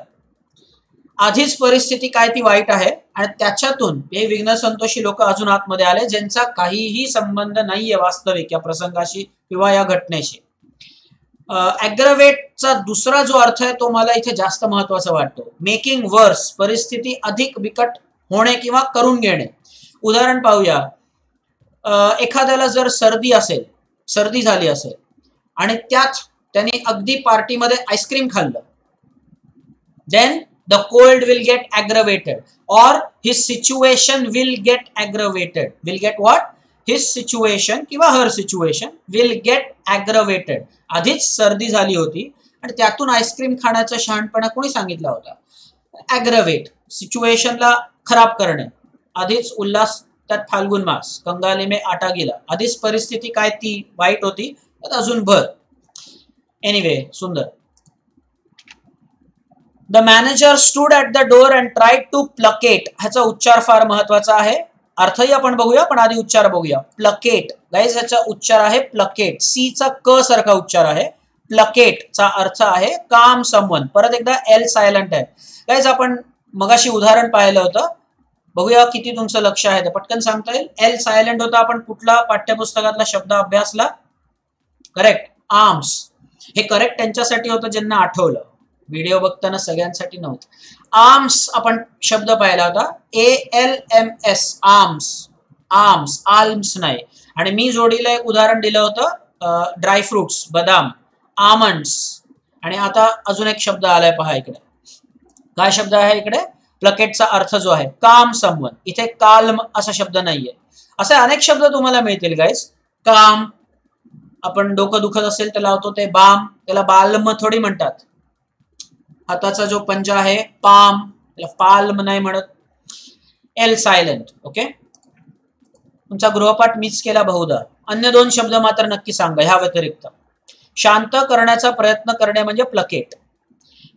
Speaker 1: आधीच परिस्थिती काय ती वाईट आहे आणि त्याच्यातून हे विघ्न संतोषी लोक अजून आतमध्ये आले ज्यांचा काहीही संबंध नाहीये वास्तविक या प्रसंगाशी किंवा या घटनेशी. अग्रवेटचा दुसरा जो अर्थ आहे तो मला इथे जास्त महत्त्वाचा वाटतो. मेकिंग वर्स परिस्थिती अधिक बिकट होणे किंवा करून घेणे. उदाहरण पाहूया. एखाद्याला जर सर्दी असेल सर्दी झाली असेल आणि त्यात त्यांनी अगदी पार्टीमध्ये आईस्क्रीम खाल्लं then the cold will get aggravated or his situation will get aggravated will get what his situation किंवा her situation will get aggravated आधीच सर्दी झाली होती आणि त्यातून आईस्क्रीम खाण्याचा शहाणपणा कोणी सांगितला होता? ॲग्रवेट सिच्युएशनला खराब करणे. आधीच उल्हास त्यात फाल्गुन मास कंगाले मे आटा गेला. आधीच परिस्थिती काय ती? वाईट होती. त्यात अजून भर. एनिवे सुंदर. The manager stood at the door and try to placate ह्याचा उच्चार फार महत्त्वाचा आहे. अर्थही आपण बघूया पण आधी उच्चार बघूया. प्लकेट. गाईज याचा उच्चार आहे प्लकेट. सी चा क सारखा उच्चार आहे. प्लकेट चा अर्थ आहे काम समवन परत एकदा एल सायलंट आहे. गाईज आपण मगाशी उदाहरण पाहिलं होतं. बघूया किती तुमचं लक्ष आहे. ते पटकन सांगता येईल. एल सायलंट होता आपण कुठला पाठ्यपुस्तकातला शब्द अभ्यासला? करेक्ट आर्म्स हे करेक्ट त्यांच्यासाठी होतं ज्यांना आठवलं. व्हिडिओ बघताना सगळ्यांसाठी नव्हतं. आर्म्स आपण शब्द पाहिला होता. A L M S arms arms alms नाही. आणि मी जोडीला एक उदाहरण दिलं होतं ड्रायफ्रुट्स बदाम आमंड्स आणि आता अजून एक शब्द आलाय पहा इकडे. काय शब्द आहे इकडे? प्लकेटचा अर्थ जो आहे काम संवन इथे काल्म असा शब्द नाहीये. असे अनेक शब्द तुम्हाला मिळतील गाईस काम आपण डोकं दुखत असेल तर लावतो ते बाम. त्याला बाल्म थोडी म्हणतात. हाताचा जो पंजा आहे पाम पाल्म नाही म्हणत. L silent okay? तुमचा गृहपाठ मीच केला बहुधा. अन्य दोन शब्द मात्र नक्की सांगा ह्या व्यतिरिक्त. शांत करण्याचा प्रयत्न करणे म्हणजे placate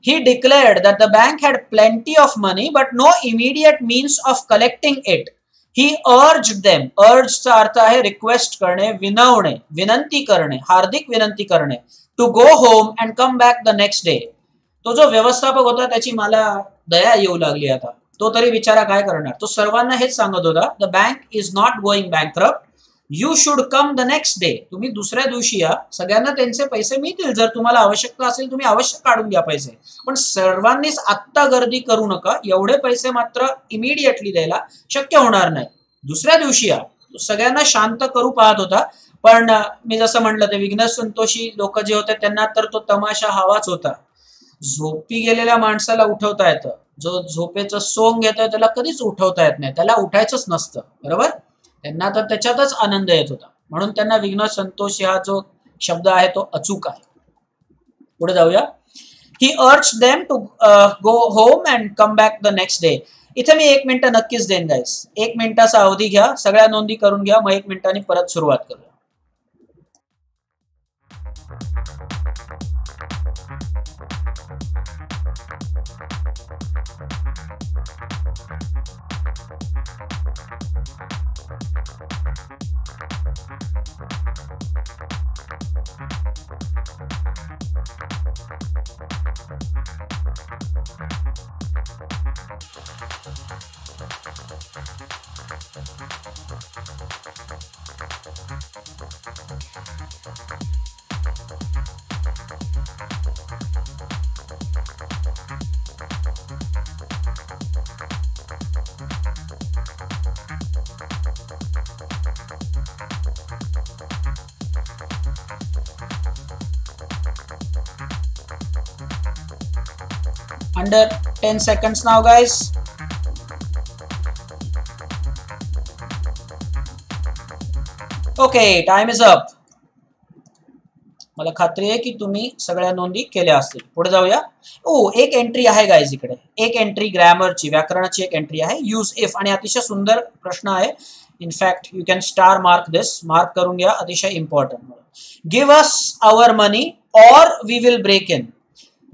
Speaker 1: he declared that the bank had plenty of money but no immediate means of collecting it he urged them अर्जचा अर्थ आहे रिक्वेस्ट करणे विनवणे विनंती करणे हार्दिक विनंती करणे to go home and come back the next day तो जो व्यवस्थापक होता त्याची मला दया येऊ लागली आता. तो तरी विचारा काय करणार? तो सर्वांना हेच सांगत होता the bank is not going bank you should come the next day तुम्ही दुसऱ्या दिवशी या. सगळ्यांना त्यांचे पैसे मिळतील. जर तुम्हाला आवश्यकता असेल तुम्ही अवश्य काढून घ्या पैसे. पण सर्वांनीच आत्ता गर्दी करू नका. एवढे पैसे मात्र इमिडिएटली द्यायला शक्य होणार नाही. दुसऱ्या दिवशी या. सगळ्यांना शांत करू पाहत होता. पण मी जसं म्हटलं ते विघ्न संतोषी लोक जे होते त्यांना तर तो तमाशा हवाच होता. झोपी गेलेल्या माणसाला उठवता येतं. जो झोपेचं सोंग घेतोय त्याला कधीच उठवता येत नाही. त्याला उठायचंच नसतं. बरोबर? त्यांना तर त्याच्यातच आनंद येत होता. म्हणून त्यांना विघ्न संतोष हा जो शब्द आहे तो अचूक आहे. पुढे जाऊया. He urged them to go home and come back the next day इथे मी एक मिनिटं नक्कीच देईन गाईस एक मिनिटाचा अवधी घ्या. सगळ्या नोंदी करून घ्या. मग एक मिनिटांनी परत सुरुवात करूया. Under 10 seconds now, guys. Okay time is up मला खात्री आहे की तुम्ही सगळ्या नोंदी केल्या असतील. पुढे जाऊया. ओ, एक एंट्री आहे गायज इकडे. एक एंट्री ग्रॅमरची व्याकरणाची एक एंट्री आहे. यूज़ इफ़ आणि अतिशय सुंदर प्रश्न आहे. In fact you can star mark this mark करून घ्या. अतिशय important give us our money or we will break in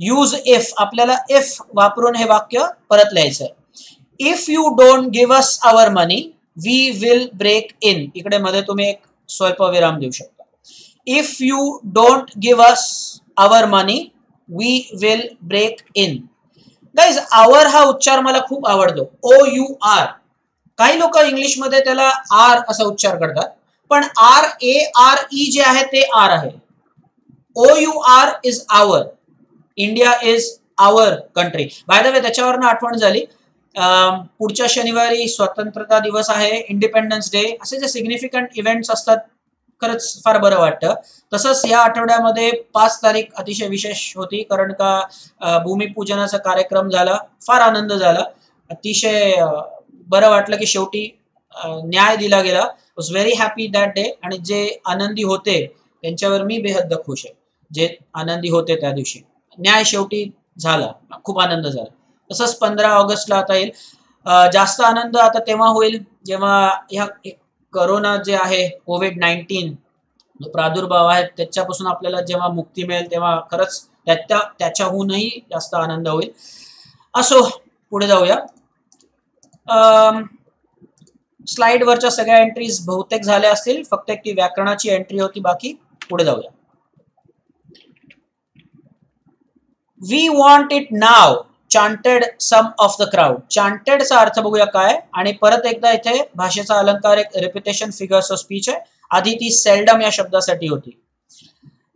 Speaker 1: use if आपल्याला इफ वापरून हे वाक्य परत लिहायचं आहे if you don't give us our money we will break in इकडे मध्ये तुम्ही एक स्वल्पविराम देऊ शकता. If you don't give us our money we will break in guys our हा उच्चार मला खूप आवडतो. ओ यू आर काही लोक इंग्लिशमध्ये त्याला आर असा उच्चार करतात पण आर ए आर ई जे आहे ते आर आहे. O U R is our India is our country by the way त्याच्यावरनं आठवण झाली. पुढच्या शनिवारी स्वतंत्रता दिवस आहे इंडिपेंडन्स डे असे जे सिग्निफिकंट इव्हेंट्स असतात खरंच फार बरं वाटतं. तसंच या आठवड्यामध्ये पाच तारीख अतिशय विशेष होती कारण का भूमिपूजनाचा कार्यक्रम झाला फार आनंद झाला. अतिशय बरं वाटलं की शेवटी न्याय दिला गेला. Was very happy that day आणि जे आनंदी होते त्यांच्यावर मी बेहद्द खुश आहे. जे आनंदी होते त्या दिवशी. न्याय शेवटी झाला. खूप आनंद झाला. तसंच पंधरा ऑगस्टला आता येईल. जास्त आनंद आता तेव्हा होईल जेव्हा ह्या करोना जे आहे कोविड नाईन्टीन जो प्रादुर्भाव आहे त्याच्यापासून आपल्याला जेव्हा मुक्ती मिळेल तेव्हा खरंच त्या त्याच्याहूनही जास्त आनंद होईल. असो पुढे जाऊया. स्लाइडवरच्या सगळ्या एंट्रीज बहुतेक झाल्या असतील फक्त एक ती व्याकरणाची एंट्री होती बाकी पुढे जाऊया. We want it now chanted some of the crowd चांटेडचा अर्थ बघूया काय? आणि परत एकदा इथे भाषेचा अलंकार एक रेप्युटेशन फिगर्स ऑफ स्पीच आहे. आधी ती सेल्डम या शब्दासाठी होती.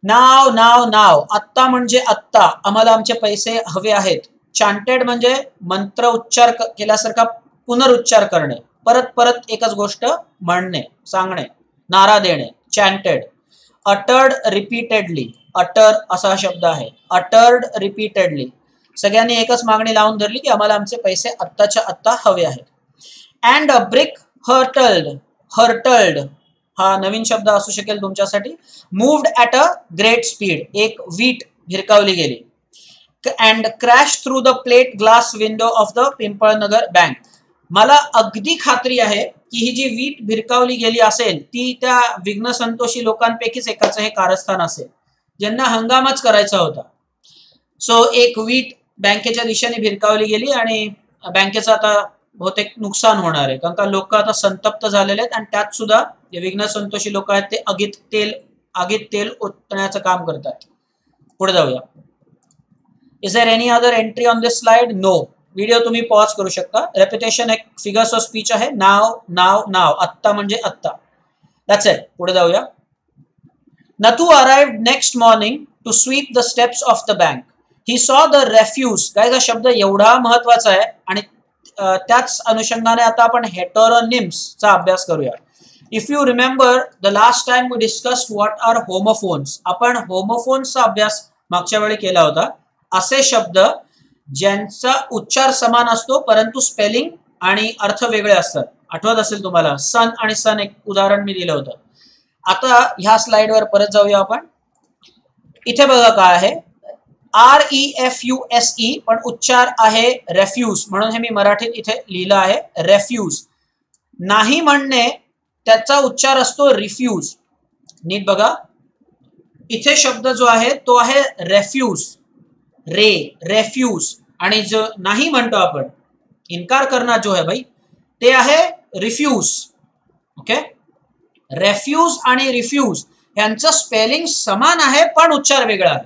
Speaker 1: नाव नाव नाव आत्ता म्हणजे आत्ता. आम्हाला आमचे पैसे हवे आहेत. चांटेड म्हणजे मंत्र उच्चार केल्यासारखा पुनरुच्चार करणे. परत परत एकच गोष्ट म्हणणे सांगणे नारा देणे. चॅन्टेड अटर्ड रिपीटेडली अटर असा शब्द आहे. अटर्ड रिपीटेडली सगळ्यांनी एकच मागणी लावून धरली की आम्हाला आमचे पैसे आत्ताच्या आत्ता हवे आहेत. अँड अ ब्रिक हर्टल्ड हर्टल्ड हा नवीन शब्द असू शकेल तुमच्यासाठी. Moved at a great speed एक वीट भिरकावली गेली. And crash through the plate glass window of the Pimpalnagar bank मला अगदी खात्री आहे की ही जी वीट भिरकावली गेली असेल ती त्या विघ्न संतोषी लोकांपैकीच एकाचं हे कारस्थान असेल. ज्यांना हंगामच करायचा होता. सो एक वीट बँकेच्या दिशेने भिरकावली गेली आणि बँकेचं आता बहुतेक नुकसान होणार आहे. कारण का लोक आता संतप्त झालेले आहेत आणि त्यात सुद्धा जे विघ्न संतोषी लोक आहेत ते अगीत तेल आगीत तेल ओतण्याचं काम करतात पुढे जाऊया. Is there any other entry on this slide no video तुम्ही पॉज करू शकता. रेप्युटेशन एक फिगर्स ऑफ स्पीच आहे. नाव नाव नाव आत्ता म्हणजे आत्ता. दॅट्स इट पुढे जाऊया. Nathu arrive next morning to sweep the steps of the bank he saw the refuse काय हा शब्द? एवढा महत्त्वाचा आहे. आणि त्याच अनुषंगाने आता आपण हेटोरोनिम्सचा अभ्यास करूया if you remember the last time we discuss what are homophones आपण होमोफोन्सचा अभ्यास मागच्या वेळी केला होता. असे शब्द ज्यांचा उच्चार समान असतो परंतु स्पेलिंग आणि अर्थ वेगळे असतात. आठवत असेल तुम्हाला? सन आणि सन एक उदाहरण मी दिलं होतं. आता ह्या स्लाइडवर परत जाऊया आपण. इथे बघा काय आहे. R E F U S E पण उच्चार आहे रेफ्यूज म्हणून हे मी मराठीत इथे लिहिलं आहे रेफ्यूज नाही म्हणणे त्याचा उच्चार असतो रिफ्यूज नीट बघा. इथे शब्द जो आहे तो आहे रेफ्यूज रे रेफ्यूज आणि जो नाही म्हणतो आपण इन्कार करणार जो आहे भाई ते आहे रिफ्यूज ओके रेफ्यूज आणि रिफ्यूज यांचं स्पेलिंग समान आहे पण उच्चार वेगळा आहे.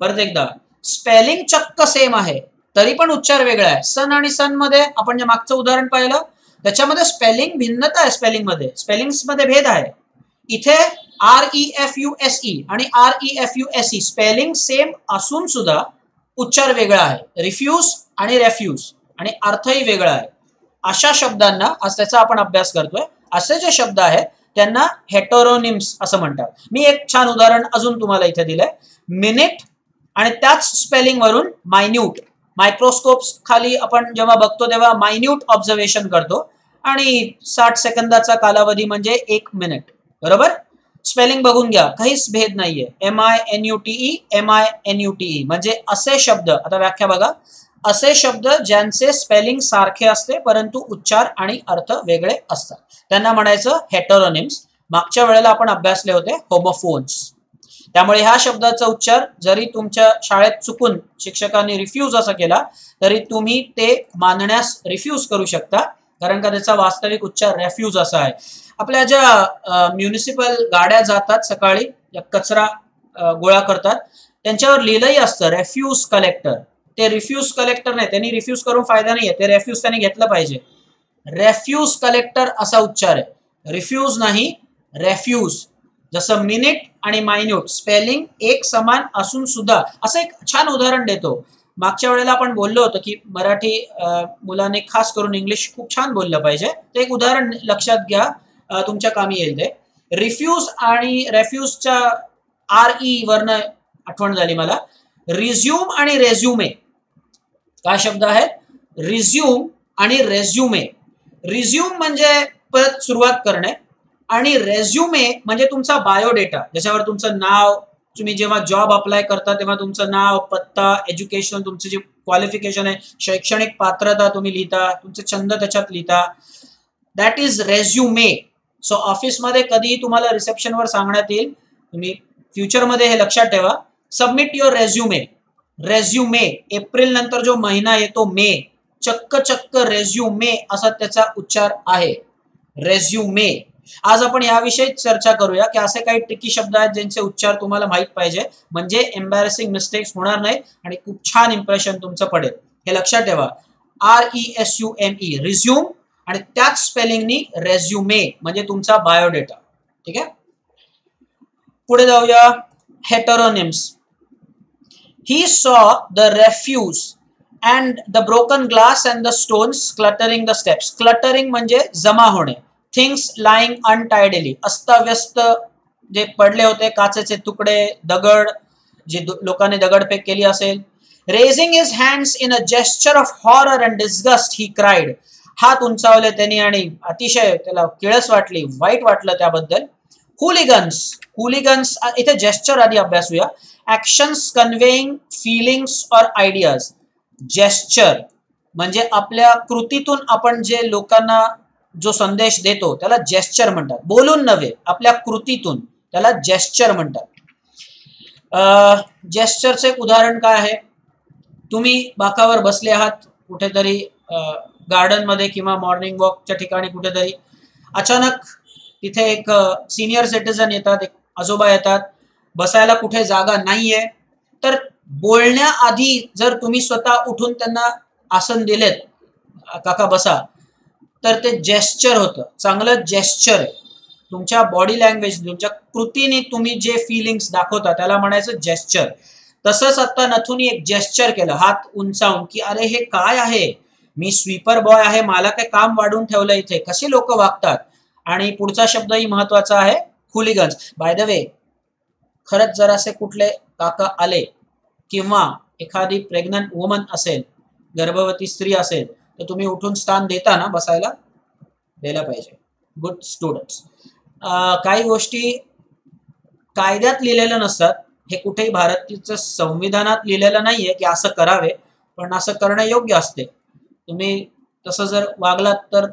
Speaker 1: परत एकदा स्पेलिंग चक्क सेम आहे तरी पण उच्चार वेगळा आहे. सन आणि सनमध्ये आपण जे मागचं उदाहरण पाहिलं त्याच्यामध्ये स्पेलिंग भिन्नता आहे स्पेलिंगमध्ये. स्पेलिंगमध्ये भेद आहे. इथे R E F U S E आणि R E F U S E spelling same असून सुद्धा उच्चार वेगळा आहे. रिफ्यूज आणि रेफ्यूज आणि अर्थही वेगळा आहे. अशा शब्दांना आज त्याचा आपण अभ्यास करतोय. असे जे शब्द आहेत त्यांना हेटोरोनिम्स असं म्हणतात. मी एक छान उदाहरण अजून तुम्हाला इथे दिलंय. मिनिट आणि त्याच स्पेलिंग वरून मायन्यूट मायक्रोस्कोप खाली आपण जेव्हा बघतो तेव्हा मायन्यूट ऑब्झर्वेशन करतो. आणि साठ सेकंदाचा कालावधी म्हणजे एक मिनिट बरोबर? स्पेलिंग बघून घ्या. काहीच भेद नाहीये. M I N U T E M I N U T E म्हणजे असे शब्द आता व्याख्या बघा. असे शब्द ज्यांचे स्पेलिंग सारखे असते परंतु उच्चार आणि अर्थ वेगळे असतात. त्यांना म्हणायचं हेटरोनिम्स मागच्या वेळेला आपण अभ्यासले होते होमोफोन्स त्यामुळे ह्या शब्दाचा उच्चार जरी तुमच्या शाळेत चुकून शिक्षकांनी रिफ्यूज असा केला तरी तुम्ही ते मानण्यास रिफ्यूज करू शकता कारण का त्याचा वास्तविक उच्चार रेफ्यूज असा आहे. आपल्या ज्या म्युनिसिपल गाड्या जातात सकाळी कचरा गोळा करतात त्यांच्यावर लिहिलंही असतं रेफ्यूज कलेक्टर ते रिफ्यूज कलेक्टर नाही त्यांनी रिफ्यूज करून फायदा नाहीये ते रेफ्यूज त्यांनी घेतलं पाहिजे. रेफ्यूज कलेक्टर असा उच्चार आहे. रिफ्यूज नाही रेफ्यूज जसं मिनिट आणि मायन्यूट स्पेलिंग एक समान असून सुद्धा. असं एक छान उदाहरण देतो. मागच्या वेळेला आपण बोललो होतो की मराठी मुलाने खास करून इंग्लिश खूप छान बोललं पाहिजे. ते एक उदाहरण लक्षात घ्या. तुमच्या कामी येईल ते. रिफ्यूज आणि रेफ्यूजच्या आर ई वरनं आठवण झाली मला. रिझ्युम आणि रेझ्युमे काय शब्द आहेत? रिझ्यूम आणि रेझ्युमे रिझ्यूम म्हणजे परत सुरुवात करणे आणि रेझ्युमे म्हणजे तुमचा बायोडेटा ज्याच्यावर तुमचं नाव तुम्ही जेव्हा जॉब अप्लाय करता तेव्हा तुमचं नाव पत्ता एज्युकेशन तुमचं जे क्वालिफिकेशन आहे शैक्षणिक पात्रता तुम्ही लिहिता तुमचे छंद त्याच्यात लिहिता. दॅट इज रेझ्युमे सो ऑफिसमध्ये कधीही तुम्हाला रिसेप्शनवर सांगण्यात येईल. तुम्ही फ्युचरमध्ये हे लक्षात ठेवा. Submit your resume resume April नंतर जो महिना येतो मे. चक्क चक्क रेझ्युमे असा त्याचा उच्चार आहे. रेझ्युमे आज आपण याविषयी चर्चा करूया की असे काही टिकी शब्द आहेत ज्यांचे उच्चार तुम्हाला माहीत पाहिजे. म्हणजे एम्बॅरेसिंग मिस्टेक्स होणार नाही आणि खूप छान इम्प्रेशन तुमचं पडेल. हे लक्षात ठेवा. R E S U M E resume आणि त्याच स्पेलिंगनी रेझ्युमे म्हणजे तुमचा बायोडेटा ठीक आहे? पुढे जाऊया. Heteronyms he saw the refuse and the broken glass and the stones cluttering the steps cluttering म्हणजे जमा होणे. थिंग्स लाईंग अनटायडली अस्ताव्यस्त जे पडले होते काचेचे तुकडे दगड जे लोकांनी दगडफेक केली असेल. Raising his hands in a gesture of horror and disgust he cried हात उंचावले त्यांनी आणि अतिशय त्याला किळस वाटली वाईट वाटलं त्याबद्दल. हुलिगन्स हुलिगन्स इथे जेस्चर आधी अभ्यासूया actions conveying feelings or ideas gesture म्हणजे आपल्या कृतीतून आपण जे लोकांना जो संदेश देतो त्याला जेस्चर म्हणतात. बोलून नव्हे आपल्या कृतीतून त्याला जेस्चर म्हणतात. जेस्चरचं एक उदाहरण काय आहे? तुम्ही बाकावर बसले आहात कुठेतरी गार्डनमध्ये किंवा मॉर्निंग वॉकच्या ठिकाणी कुठेतरी. अचानक तिथे एक सिनियर सिटीजन येतात एक आजोबा येतात. बसायला कुठे जागा नाहीये. तर बोलण्याआधी जर तुम्ही स्वतः उठून त्यांना आसन दिलेत काका बसा तर ते जेस्चर होतं. चांगलं जेस्चर आहे. तुमच्या बॉडी लँग्वेज तुमच्या कृतीने तुम्ही जे फिलिंग्स दाखवता त्याला म्हणायचं जेस्चर तसंच आता नथुनी एक जेस्चर केलं. हात उंचावून की अरे हे काय आहे? मी स्वीपर बॉय आहे. मला काय काम वाढून ठेवलं इथे? कसे लोक वागतात? आणि पुढचा शब्दही महत्त्वाचा आहे खुलिगन्स बाय द वे खरंच जर असे कुठले काका आले किंवा एखादी प्रेग्नंट वुमन असेल गर्भवती स्त्री असेल तर तुम्ही उठून स्थान देता ना बसायला? द्यायला पाहिजे. गुड स्टुडंट्स काही गोष्टी कायद्यात लिहिलेल्या नसतात. हे कुठेही भारतीचं संविधानात लिहिलेलं नाहीये की असं करावे पण असं करणं योग्य असते. तुम्ही तसं जर वागलात तर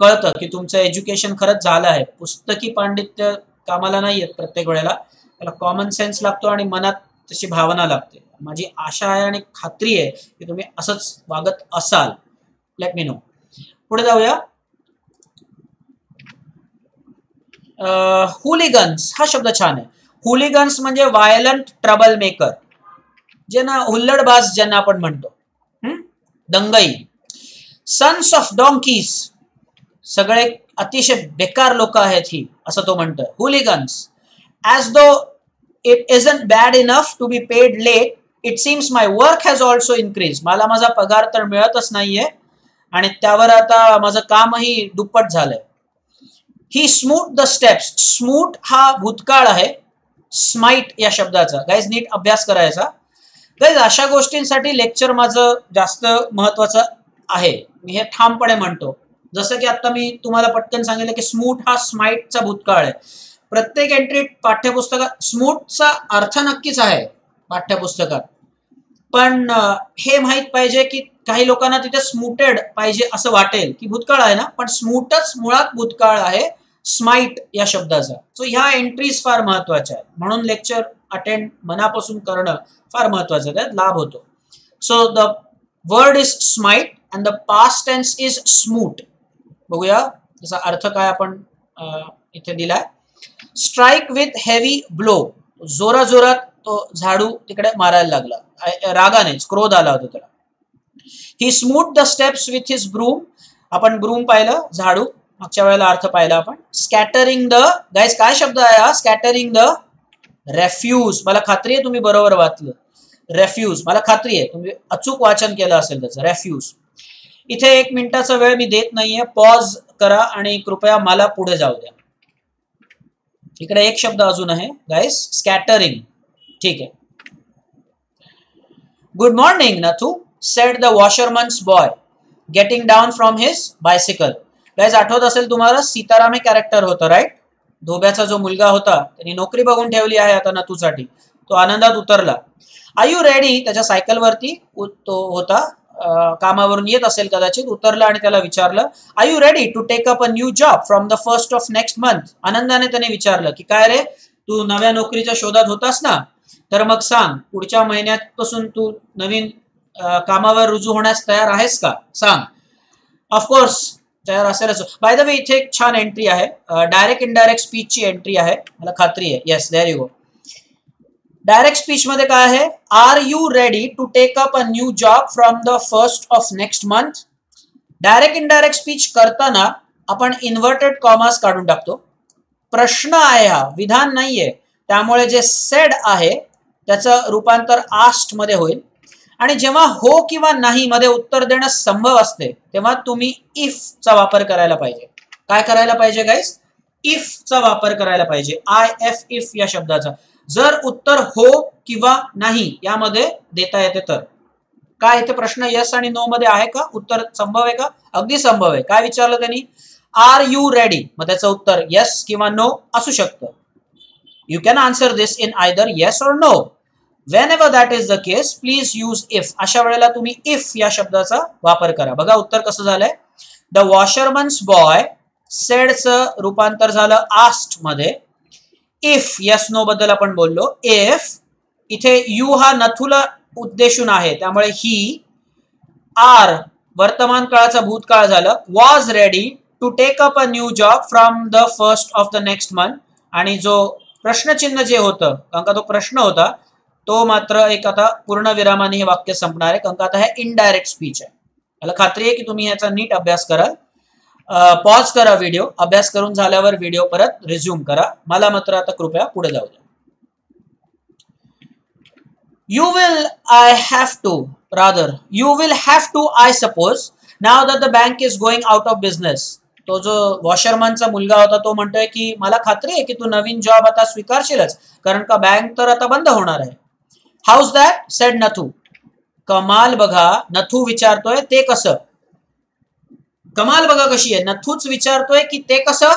Speaker 1: कळतं की तुमचं एज्युकेशन खरंच झालं आहे. पुस्तकी पांडित्य कामाला नाही येत प्रत्येक वेळेला. त्याला कॉमन सेन्स लागतो आणि मनात तशी भावना लागते माझी आशा आहे आणि खात्री आहे की तुम्ही असंच वागत असाल. लेट मी नो पुढे जाऊया. हुलिगन्स हा शब्द छान आहे. हुलिगन्स म्हणजे व्हायलंट ट्रबल मेकर जे ना हुल्लडबाज ज्यांना आपण म्हणतो. दंगई. सन्स ऑफ डॉंकीज सगळे अतिशय बेकार लोक आहेत ही असं तो म्हणतो hooligans as though it isn't bad enough to be paid late it seems my work has also increase मला माझा पगार तर मिळतच नाहीये. आणि त्यावर आता माझं कामही दुप्पट झालंय. He smote the steps smote हा भूतकाळ आहे. स्माइट या शब्दाचा. गाईज नीट अभ्यास करायचा. गाईज अशा गोष्टींसाठी लेक्चर माझं जास्त महत्वाचं आहे. मी हे ठामपणे म्हणतो. जसं की आता मी तुम्हाला पटकन सांगितलं की स्मूट हा स्माइटचा भूतकाळ आहे. प्रत्येक एंट्री पाठ्यपुस्तकात स्मूटचा अर्थ नक्कीच आहे पाठ्यपुस्तकात. पण हे माहीत पाहिजे की काही लोकांना तिथे स्मूटेड पाहिजे असं वाटेल की भूतकाळ आहे ना पण स्मूटच मुळात भूतकाळ आहे स्माइट या शब्दाचा. सो ह्या एंट्रीज फार महत्त्वाच्या आहेत. म्हणून लेक्चर अटेंड मनापासून करणं फार महत्वाचं त्यात लाभ होतो. So the word is smite and the past tense is smote बघूया त्याचा अर्थ काय आपण इथे दिलाय. स्ट्राईक विथ हेवी ब्लो जोरा जोरात तो झाडू तिकडे मारायला लागला. रागानेच क्रोध आला होता त्याला. He smote the steps with his broom आपण ब्रूम पाहिलं झाडू. मागच्या वेळेला अर्थ पाहिला आपण. स्कॅटरिंग द गाईज काय शब्द आहे हा? स्कॅटरिंग द रेफ्यूज मला खात्री आहे तुम्ही बरोबर वाचलं. रेफ्यूज मला खात्री आहे. तुम्ही अचूक वाचन केलं असेल त्याचं. रेफ्यूज इथे एक मिनिटाचा वेळ मी देत नाहीये. पॉज करा आणि कृपया मला पुढे जाऊ द्या. इकडे एक शब्द अजून आहे. गाईस स्कॅटरिंग ठीक आहे. Good morning Nathu sat the washerman's boy getting down from his bicycle guys आठवत असेल तुम्हाला सीताराम हे कॅरेक्टर होतं राईट धोब्याचा जो मुलगा होता त्यांनी नोकरी बघून ठेवली आहे आता नथूसाठी. तो आनंदात उतरला. आय यू रेडी त्याच्या सायकलवरती तो होता. कामावरून येत असेल कदाचित. उतरलं आणि त्याला विचारलं I you ready to take up a new job from the first of next month आनंदाने त्याने विचारलं की काय रे? तू नव्या नोकरीच्या शोधात होतास ना? तर मग सांग पुढच्या महिन्यापासून तू नवीन कामावर रुजू होण्यास तयार आहेस का? सांग. ऑफकोर्स तयार असेलच बाय द वे इथे एक छान एंट्री आहे. डायरेक्ट इनडायरेक्ट स्पीचची एंट्री आहे. मला खात्री आहे. Yes there you go direct speech मध्ये काय आहे? Are you ready to take up a new job from the first of next month direct indirect speech करताना आपण इन्व्हर्टेड कॉमर्स काढून टाकतो. प्रश्न आहे हा विधान नाहीये. त्यामुळे जे सेड आहे त्याचं रूपांतर आस्टमध्ये होईल. आणि जेव्हा हो किंवा नाही मध्ये उत्तर देणं संभव असते तेव्हा तुम्ही इफ चा वापर करायला पाहिजे. काय करायला पाहिजे गाईस इफ चा वापर करायला पाहिजे. आय एफ इफ या शब्दाचा. जर उत्तर हो किंवा नाही यामध्ये देता येते तर. काय येते प्रश्न यस आणि नो मध्ये आहे का? उत्तर संभव आहे का? अगदी संभव आहे. काय विचारलं त्यांनी? आर यू रेडी मग त्याचं उत्तर येस किंवा नो असू शकतं. You can answer this in either yes or no whenever that is the case please use if अशा वेळेला तुम्ही इफ या शब्दाचा वापर करा. बघा उत्तर कसं झालंय. द वॉशरमन्स बॉय सेडचं रूपांतर झालं आस्टमध्ये. इफ यस नो बद्दल आपण बोललो. इफ इथे यू हा नथुला उद्देशून आहे त्यामुळे ही आर वर्तमान काळाचा भूतकाळ झालं. Was ready to take up a new job from the first of the next month आणि जो प्रश्नचिन्ह जे होतं कारण का तो प्रश्न होता तो मात्र एक आता पूर्ण विरामाने हे वाक्य संपणार आहे. कारण का आता हे इनडायरेक्ट स्पीच आहे. मला खात्री आहे की तुम्ही याचा नीट अभ्यास कराल. पॉज करा व्हिडिओ अभ्यास करून झाल्यावर व्हिडिओ परत करा. मला मात्र आता कृपया पुढे जाऊ you will I have to rather you will have to I suppose now that the bank is going out of business तो जो वॉशरमनचा मुलगा होता तो म्हणतोय की, मला खात्री आहे की तू नवीन जॉब आता स्वीकारशीलच, कारण का बँक तर आता बंद होणार आहे. हाऊस दॅट सेड नथू कमाल बघा नथू विचारतोय, ते कमाल बघा कशी आहे. नथूच विचारतोय की ते कसं?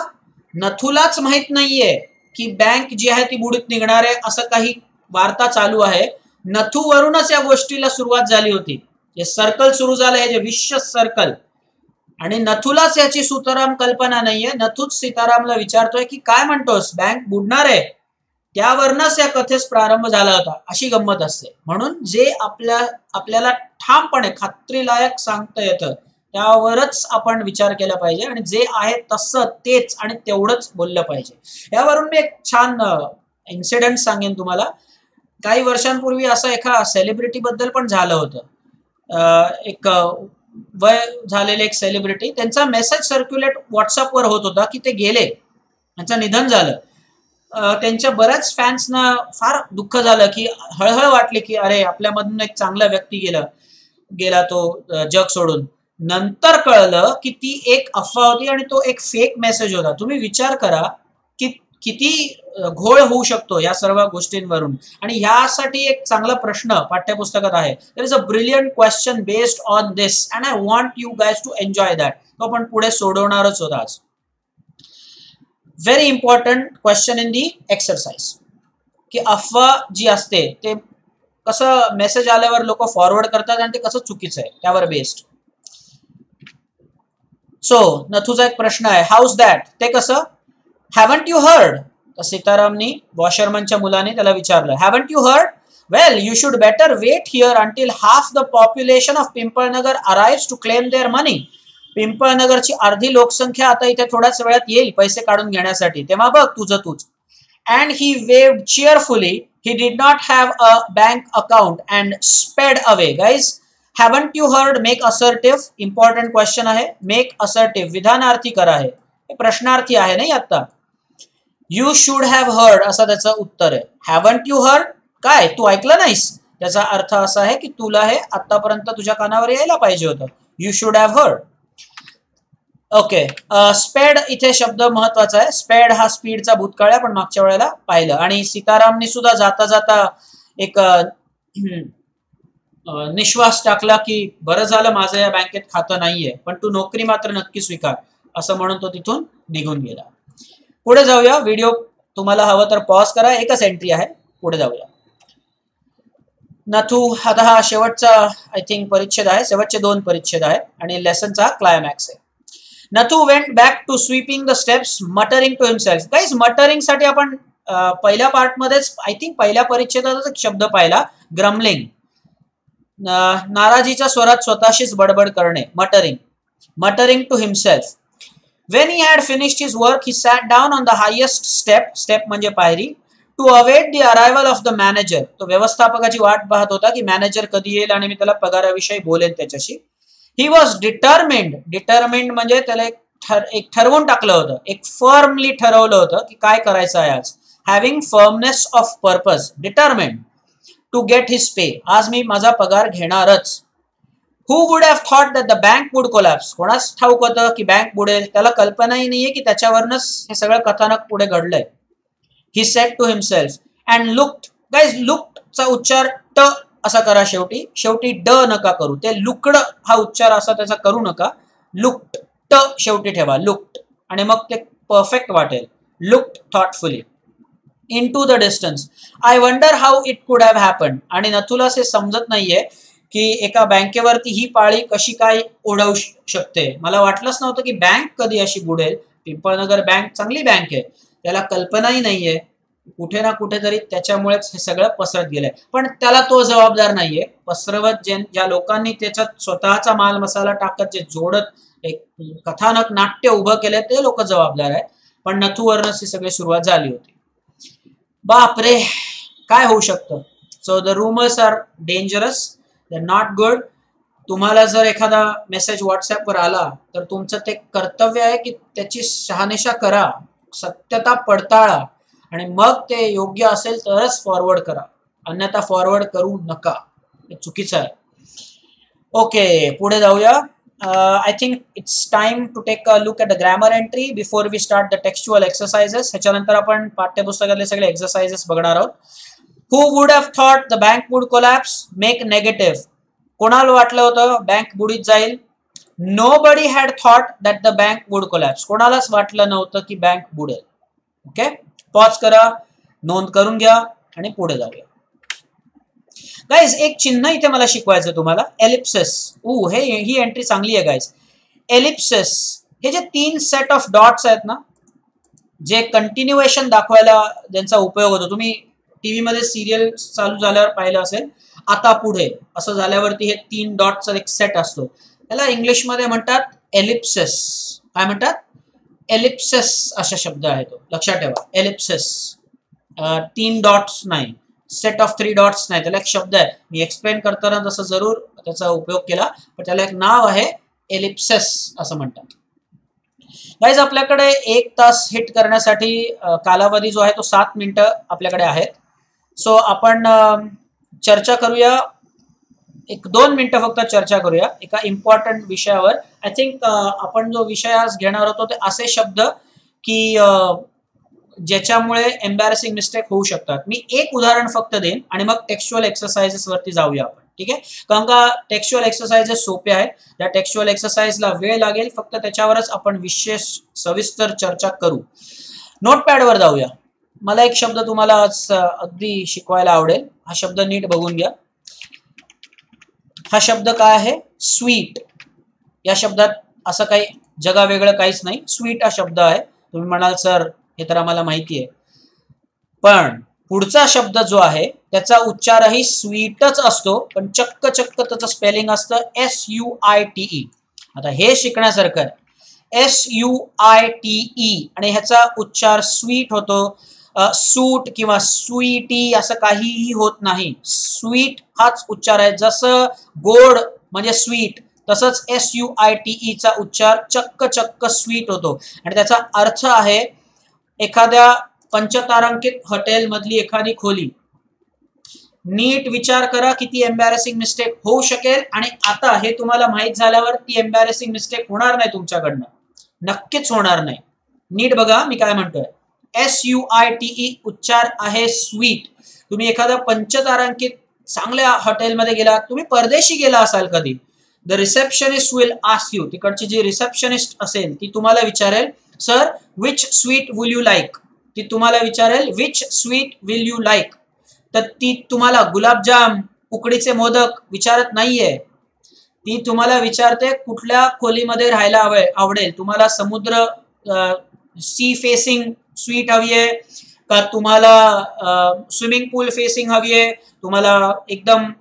Speaker 1: नथूलाच माहीत नाहीये की बँक जी आहे ती बुडीत निघणार आहे असं काही वार्ता चालू आहे. नथूवरूनच या गोष्टीला सुरुवात झाली होती. जे सर्कल सुरू झालं हे जे विश्व सर्कल आणि नथूलाच याची सुताराम कल्पना नाहीये. नथूच सीतारामला विचारतोय की काय म्हणतोस? बँक बुडणार आहे. त्यावरनच या कथेस प्रारंभ झाला होता. अशी गंमत असते. म्हणून जे आपल्या आपल्याला ठामपणे खात्रीलायक सांगता येतं त्यावरच आपण विचार केला पाहिजे आणि जे आहे तसं तेच आणि तेवढंच बोललं पाहिजे. यावरून मी एक छान इन्सिडेंट सांगेन तुम्हाला. काही वर्षांपूर्वी असं एका सेलिब्रिटी बद्दल पण झालं होतं. एक वय झालेले एक सेलिब्रिटी त्यांचा मेसेज सर्क्युलेट व्हॉट्सअपवर होत होता की ते गेले. त्यांचं निधन झालं. त्यांच्या बऱ्याच फॅन्सना फार दुःख झालं की हळहळ वाटली की अरे आपल्यामधून एक चांगला व्यक्ती गेला गेला तो जग सोडून. नंतर कळलं की ती एक अफवा होती आणि तो एक फेक मेसेज होता. तुम्ही विचार करा की किती घोळ होऊ शकतो या सर्व गोष्टींवरून. आणि ह्यासाठी एक चांगला प्रश्न पाठ्यपुस्तकात आहे. There is a brilliant question based on this and I want you guys to enjoy that तो आपण पुढे सोडवणारच होता आज. Very important question in the exercise की अफवा जी असते ते कसं मेसेज आल्यावर लोक फॉरवर्ड करतात आणि ते कसं चुकीचं आहे त्यावर बेस्ड सो नथूचा एक प्रश्न आहे हाउज दॅट ते कसं? हॅवंट यू हर्ड तर सीतारामनी वॉशरमनच्या मुलाने त्याला विचारलं haven't you heard well you should better wait here until half the population of Pimpalnagar arrives to claim their money पिंपळनगरची अर्धी लोकसंख्या आता इथे थोड्याच वेळात येईल पैसे काढून घेण्यासाठी. तेव्हा बघ तुझं तूच. And he waved cheerfully he did not have a bank account and sped away guys haven't you heard make assertive important question आहे. मेक असर्टिव्ह विधानार्थी करा आहे हे प्रश्नार्थी आहे नाही आता यू शुड हॅव हर्ड असं त्याचं उत्तर आहे. हॅवंट यू हर्ड काय? तू ऐकलं नाहीस? त्याचा अर्थ असा आहे की तुला हे आतापर्यंत तुझ्या कानावर यायला पाहिजे होतं. You should have heard okay sped इथे शब्द महत्त्वाचा आहे. स्पेड हा स्पीडचा भूतकाळ आहे पण मागच्या वेळेला पाहिलं. आणि सीतारामने सुद्धा जाता जाता एक निश्वास टाकला की बरं झालं माझं या बँकेत खातं नाहीये पण तू नोकरी मात्र नक्की स्वीकार असं म्हणून तो तिथून निघून गेला. पुढे जाऊया व्हिडिओ तुम्हाला हवं तर पॉज करा एकच एंट्री आहे पुढे जाऊया. नथू आता हा शेवटचा आय थिंक परिच्छेद आहे शेवटचे दोन परिच्छेद आहेत आणि लेसनचा क्लायमॅक्स आहे. Nathu went back to sweeping the steps muttering to himself काहीच मटरिंगसाठी आपण पहिल्या पार्टमध्येच आय थिंक पहिल्या परिच्छेदातच एक शब्द पाहिला ग्रमलिंग नाराजीच्या स्वरात स्वतःशीच बडबड करणे muttering muttering to himself when he had finished his work he sat down on the highest step step म्हणजे पायरी to await the arrival of the manager तो व्यवस्थापकाची वाट पाहत होता की मॅनेजर कधी येईल आणि मी त्याला पगाराविषयी बोलेन त्याच्याशी. ही वॉज डिटर्मिंड डिटर्मिंड म्हणजे त्याला एक ठर एक ठरवून टाकलं होतं एक फर्मली ठरवलं होतं की काय करायचं आहे आज. Having firmness of purpose determined to get his pay आज मी माझा पगार घेणारच. Who would have thought that the bank would collapse कोणाच ठाऊक होतं की बँक बुडेल? त्याला कल्पनाही नाहीये की त्याच्यावरनच हे सगळं कथानक पुढे घडलंय. He said to himself and looked guys लुक्डचा उच्चार ट असा करा शेवटी. शेवटी ड नका करू. ते लुकड हा उच्चार असा त्याचा करू नका. लुक्ड ट शेवटी ठेवा. लुक्ड. आणि मग ते परफेक्ट वाटेल. Looked thoughtfully into the distance I wonder how it could have happen आणि नथुला असे समजत नाहीये की एका बँकेवरती ही पाळी कशी काय ओढवू शकते. मला वाटलंच नव्हतं की बँक कधी अशी बुडेल. पिंपळनगर बँक चांगली बँक आहे. त्याला कल्पनाही नाहीये. कुठे ना कुठेतरी त्याच्यामुळेच हे सगळं पसरत गेलंय. पण त्याला तो जबाबदार नाहीये. पसरवत जे ज्या लोकांनी त्याच्यात स्वतःचा माल मसाला टाकत जे जोडत एक कथानक नाट्य उभं केलंय ते लोक जबाबदार आहे पण नथूवरनच ही सगळी सुरुवात झाली होती. बापरे काय होऊ शकतं? So the rumours are dangerous the not good तुम्हाला जर एखादा मेसेज व्हॉट्सअपवर आला तर तुमचं ते कर्तव्य आहे की त्याची शहानिशा करा. सत्यता पडताळा. आणि मग ते योग्य असेल तरच फॉरवर्ड करा. अन्यथा फॉरवर्ड करू नका. हे चुकीचं आहे. ओके पुढे जाऊया. I think it's time to take a look at the grammar entry before we start the textual exercises ह्याच्यानंतर आपण पाठ्यपुस्तकातले सगळे एक्सरसाइजेस बघणार आहोत. Who would have thought the bank would collapse make negative कोणाला वाटलं होतं बँक बुडीत जाईल? Nobody had thought that the bank would collapse कोणालाच वाटलं नव्हतं की बँक बुडेल. ओके पॉज करा नोंद करून घ्या आणि पुढे जाऊया. गाईज एक चिन्ह इथे मला शिकवायचं तुम्हाला. एलिप्सेस ऊ हे ही एंट्री चांगली आहे गाईज एलिप्सेस हे जे तीन सेट ऑफ डॉट्स आहेत ना जे कंटिन्युएशन दाखवायला ज्यांचा उपयोग होतो तुम्ही टीव्ही मध्ये सिरियल चालू झाल्यावर पाहिलं असेल आता पुढे. असं झाल्यावरती हे तीन डॉटचा एक सेट असतो. त्याला इंग्लिशमध्ये म्हणतात एलिप्सेस काय म्हणतात? एलिप्सेस असा शब्द आहे तो लक्षात ठेवा. एलिप्सेस तीन डॉट्स नाही. सेट ऑफ थ्री डॉट्स नाही. त्याला एक शब्द आहे. मी एक्सप्लेन करताना जसं जरूर त्याचा उपयोग केला पण त्याला एक नाव आहे एलिप्सेस असं म्हणतात. गाईज आपल्याकडे एक तास हिट करण्यासाठी कालावधी जो आहे तो सात मिनिटं आपल्याकडे आहेत. सो आपण चर्चा करूया. एक दोन मिनिटं फक्त चर्चा करूया. एका इम्पॉर्टंट विषयावर. आय थिंक आपण जो विषय आज घेणार होतो ते असे शब्द की ज्याच्यामुळे एम्बॅरसिंग मिस्टेक होऊ शकतात. मी एक उदाहरण फक्त देईन आणि मग टेक्स्च्युअल एक्सरसाइजेस वरती जाऊया आपण. ठीक आहे? कारण का टेक्स्च्युअल एक्सरसाइजेस सोपे आहेत. त्या टेक्स्च्युअल एक्सरसाइजला वेळ लागेल. फक्त त्याच्यावरच आपण विशेष सविस्तर चर्चा करू. नोटपॅडवर जाऊया. मला एक शब्द तुम्हाला आज अगदी शिकवायला आवडेल. हा शब्द नीट बघून घ्या. हा शब्द काय आहे? स्वीट या शब्दात असं काही जगा वेगळं काहीच नाही. स्वीट हा शब्द आहे. तुम्ही म्हणाल सर हे तर आम्हाला माहिती आहे पण पुढचा शब्द जो आहे त्याचा उच्चारही स्वीटच असतो पण चक्क चक्क त्याचं स्पेलिंग असतं S U I T E आता हे शिकण्यासारखं S U I T E आणि ह्याचा उच्चार स्वीट होतो. सूट किंवा स्वीटी असं काहीही होत नाही. स्वीट हाच उच्चार आहे. जसं गोड म्हणजे स्वीट तसंच एस यू आय टी ईचा उच्चार चक्क चक्क स्वीट होतो. आणि त्याचा अर्थ आहे एखाद्या पंचतारांकित हॉटेलमधली एखादी खोली. नीट विचार करा किती एम्बॅरेसिंग मिस्टेक होऊ शकेल आणि आता हे तुम्हाला माहीत झाल्यावर ती एम्बॅरेसिंग मिस्टेक होणार नाही तुमच्याकडनं. नक्कीच होणार नाही. नीट बघा मी काय म्हणतोय. S U I T E उच्चार आहे स्वीट तुम्ही एखाद्या पंचतारांकित चांगल्या हॉटेलमध्ये गेला तुम्ही परदेशी गेला असाल कधी the receptionist will ask you तिकडची जी रिसेप्शनिस्ट असेल ती तुम्हाला विचारेल sir which sweet will you like ती तुम्हाला विचारेल which sweet will you like तर ती तुम्हाला गुलाबजाम उकडीचे मोदक विचारत नाहीये. ती तुम्हाला विचारते कुठल्या खोलीमध्ये राहायला हवे आवडेल? तुम्हाला समुद्र सी फेसिंग स्वीट हवी आहे का? तुम्हाला स्विमिंग पूल फेसिंग हवी आहे तुम्हाला एकदम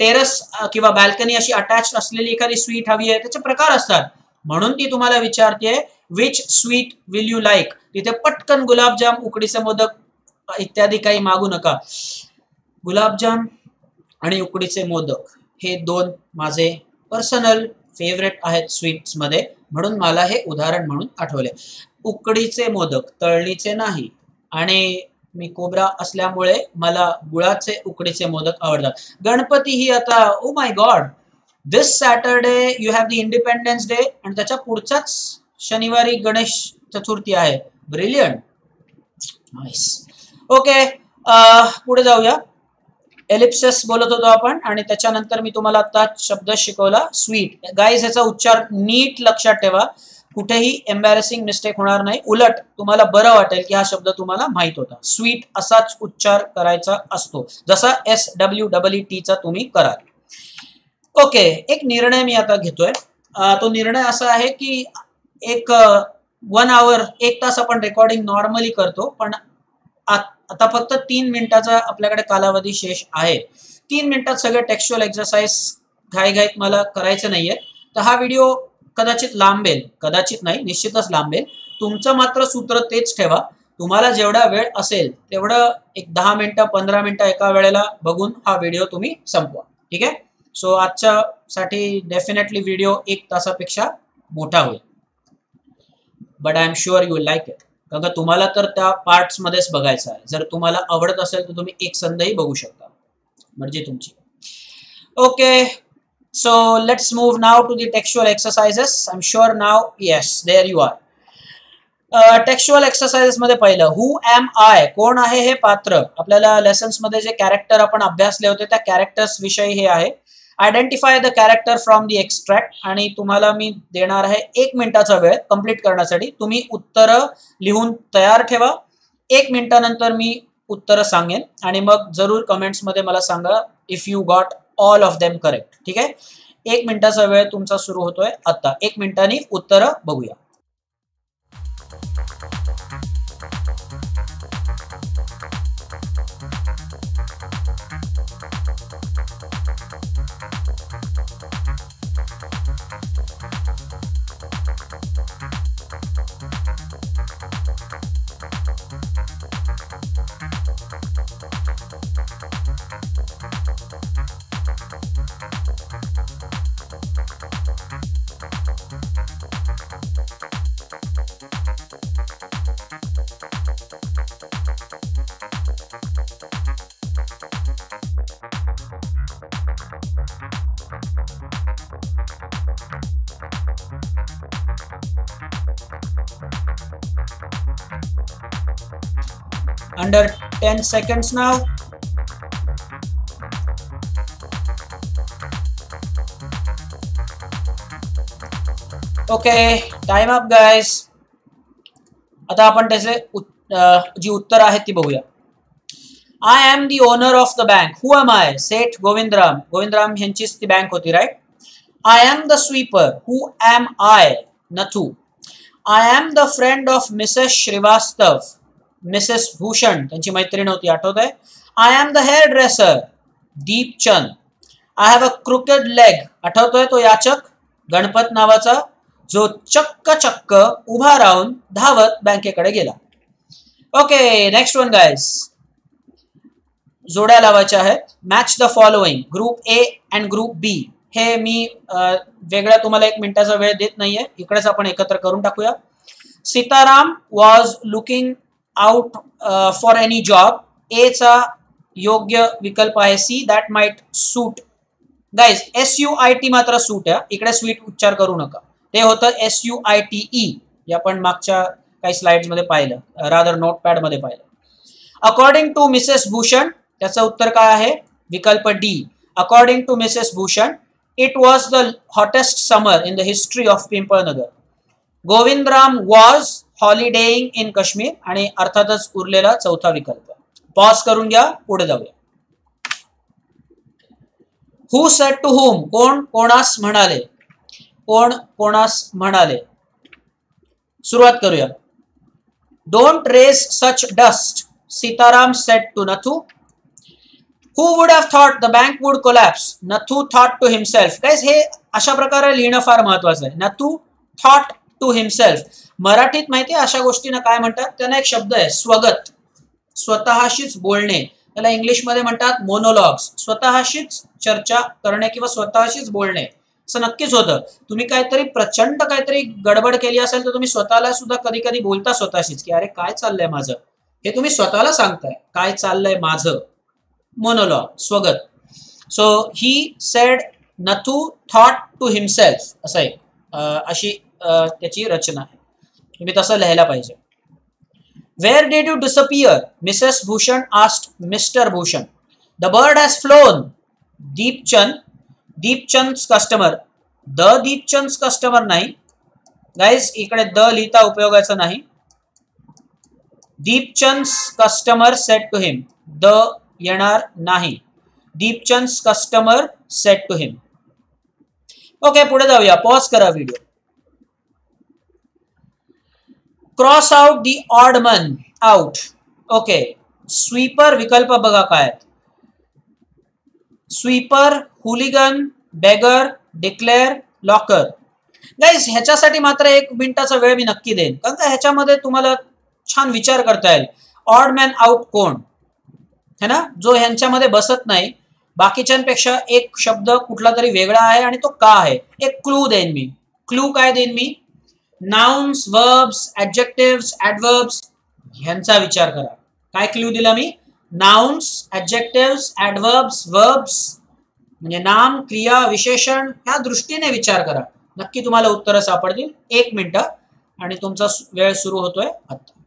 Speaker 1: टेरस किंवा बॅल्कनी अशी अटॅच असलेली एखादी स्वीट हवी आहे त्याचे प्रकार असतात. म्हणून ती तुम्हाला विचारते which sweet will you like तिथे पटकन गुलाबजाम उकडीचे मोदक इत्यादी काही मागू नका. गुलाबजाम आणि उकडीचे मोदक हे दोन माझे पर्सनल फेवरेट आहेत स्वीट्समध्ये म्हणून मला हे उदाहरण म्हणून आठवले. उकडीचे मोदक तळणीचे नाही आणि मी कोबरा असल्यामुळे मला गुळाचे उकडीचे मोदक आवडतात. गणपती ही आता ओ my god this Saturday you have the Independence Day आणि त्याच्या पुढच्याच शनिवारी गणेश चतुर्थी आहे. ब्रिलियंट नाईस ओके पुढे जाऊया. एलिप्सेस बोलत होतो आपण आणि त्याच्यानंतर मी तुम्हाला आता शब्द शिकवला. स्वीट गाईज ह्याचा उच्चार नीट लक्षात ठेवा. कुठेही एम्बॅरेसिंग मिस्टेक होणार नाही. उलट तुम्हाला बरं वाटेल की हा शब्द तुम्हाला माहीत होता. स्वीट असाच उच्चार करायचा असतो. जसा एस डब्ल्यू डब्ल्यू टीचा तुम्ही कराल. ओके एक निर्णय मी आता घेतोय. तो निर्णय असा आहे की एक वन आवर एक तास आपण रेकॉर्डिंग नॉर्मली करतो पण आता फक्त तीन मिनिटाचा आपल्याकडे कालावधी शेष आहे. तीन मिनिटात सगळे टेक्स्च्युअल एक्सरसाइज घाईघाईत मला करायचं नाहीये. तर हा व्हिडिओ कदाचित लांबेल कदाचित नाही निश्चितच लांबेल तुमचं मात्र सूत्र तेच ठेवा. तुम्हाला जेवढा वेळ असेल तेवढं एक दहा मिनिटं पंधरा मिनिटं एका वेळेला बघून हा व्हिडिओ तुम्ही संपवा. ठीक आहे? सो आजच्या साठी डेफिनेटली व्हिडिओ एक तासापेक्षा मोठा होईल. But I am sure you like it कारण तुम्हाला तर त्या पार्ट्समध्येच बघायचं आहे. जर तुम्हाला आवडत असेल तर तुम्ही एक संधही बघू शकता. म्हणजे तुमची. Okay So let's move now to the textual exercises. I'm sure now, yes, there you are. Uh, textual exercises मध्ये पहिलं हु एम आय कोण आहे हे पात्र? आपल्याला लेसन्समध्ये जे कॅरेक्टर आपण अभ्यासले होते त्या कॅरेक्टर्स विषयी हे आहे. Identify the character from the extract आणि तुम्हाला मी देणार आहे एक मिनिटाचा वेळ कंप्लीट करण्यासाठी. तुम्ही उत्तरं लिहून तयार ठेवा. एक मिनिटानंतर मी उत्तरं सांगेन. आणि मग जरूर कमेंट्समध्ये मला सांगा if you got all of them correct ठीक आहे? एक मिनिटाचा वेळ तुमचा सुरू होतोय आता एक मिनिटांनी उत्तरं बघूया. Under 10 seconds now. Okay time up guys आता आपण त्याचे जी उत्तर आहेत ती बघूया. I am the owner of the bank who am I Seth Govindram. Govindram यांचीच ती बँक होती right I am the sweeper who am I Nathu. I am the friend of Mrs Shrivastava Mrs Bhushan त्यांची मैत्रीण होती आठवत आहे I am the hair dresser Deepchand I have a crooked leg आठवतोय तो याचक? गणपत नावाचा जो चक्क चक्क उभा राहून धावत बँकेकडे गेला. ओके नेक्स्ट वन गायस जोड्या लावायच्या आहेत. Match the following group A and group B हे मी वेगळ्या तुम्हाला एक मिनिटाचा वेळ देत नाहीये. इकडेच आपण एकत्र करून टाकूया. Sitaram was looking out for any job एचा योग्य विकल्प आहे C that might suit guys S U I T मात्र सूट आहे. इकडे स्वीट उच्चार करू नका. ते होतं S U I T E हे आपण मागच्या काही स्लाइड्स मध्ये पाहिलं. रादर नोटपॅड मध्ये पाहिलं. अकॉर्डिंग टू मिसेस भूषण त्याचं उत्तर काय आहे? विकल्प D according to Mrs Bhushan it was the hottest summer in the history of Pimpalnagar Govindram was holidaying in Kashmir आणि अर्थातच उरलेला चौथा विकल्प. पॉज करून घ्या पुढे जाऊया. हु सेट टू हुम कोण कोणास म्हणाले? कोण कोणास म्हणाले? सुरुवात करूया. Don't raise such dust Sitaram said to Nathu who would have thought the bank would collapse Nathu thought to himself काय हे अशा प्रकारे लिहिणं फार महत्वाचं आहे. नथू थॉट टू हिमसेल्फ मराठीत माहिती आहे अशा गोष्टींना काय म्हणतात? त्यांना एक शब्द आहे स्वगत. स्वतःशीच बोलणे. त्याला इंग्लिशमध्ये म्हणतात मोनोलॉग्स स्वतःशीच चर्चा करणे किंवा स्वतःशीच बोलणे. असं नक्कीच होतं. तुम्ही काहीतरी प्रचंड काहीतरी गडबड केली असेल तर तुम्ही स्वतःला सुद्धा कधी कधी बोलता स्वतःशीच की अरे काय चाललंय माझं? हे तुम्ही स्वतःला सांगताय. काय चाललंय माझं? Monologue Swagat. So he said Nathu thought to himself असं आहे. अशी त्याची रचना आहे. तुम्ही तसं लिहायला पाहिजे. Where did you disappear Mrs Bhushan asked Mister Bhushan the bird has flown Deepchand Deepchand customer the Deepchand customer नाही. गाईज इकडे द लिहिता उपयोगाचं नाही. Deepchand customer said to him the येणार नाही. Deepchand customer said to him okay पुढे जाऊया. Pause करा video cross out the odd man out okay sweeper विकल्प बघा काय sweeper hooligan beggar declare locker guys ह्याच्यासाठी मात्र एक मिनिटाचा वेळ मी नक्की देईन. कारण का ह्याच्यामध्ये तुम्हाला छान विचार करता येईल. ऑड मॅन आउट कोण? है ना? जो ह्यांच्यामध्ये बसत नाही. बाकीच्यांपेक्षा एक शब्द कुठला तरी वेगळा आहे आणि तो का आहे? एक क्लू देईन मी. क्लू काय देईन मी? नाउन्स वर्ब्स ऍडजेक्टिव्ह ऍडवर्ब्स ह्यांचा विचार करा. काय क्ल्यू दिला मी? नाउन्स ऍडजेक्टिव्ह ऍडवर्ब्स वर्ब्स म्हणजे नाम क्रिया विशेषण ह्या दृष्टीने विचार करा. नक्की तुम्हाला उत्तरं सापडतील. एक मिनटं. आणि तुमचा वेळ सुरू होतोय आता.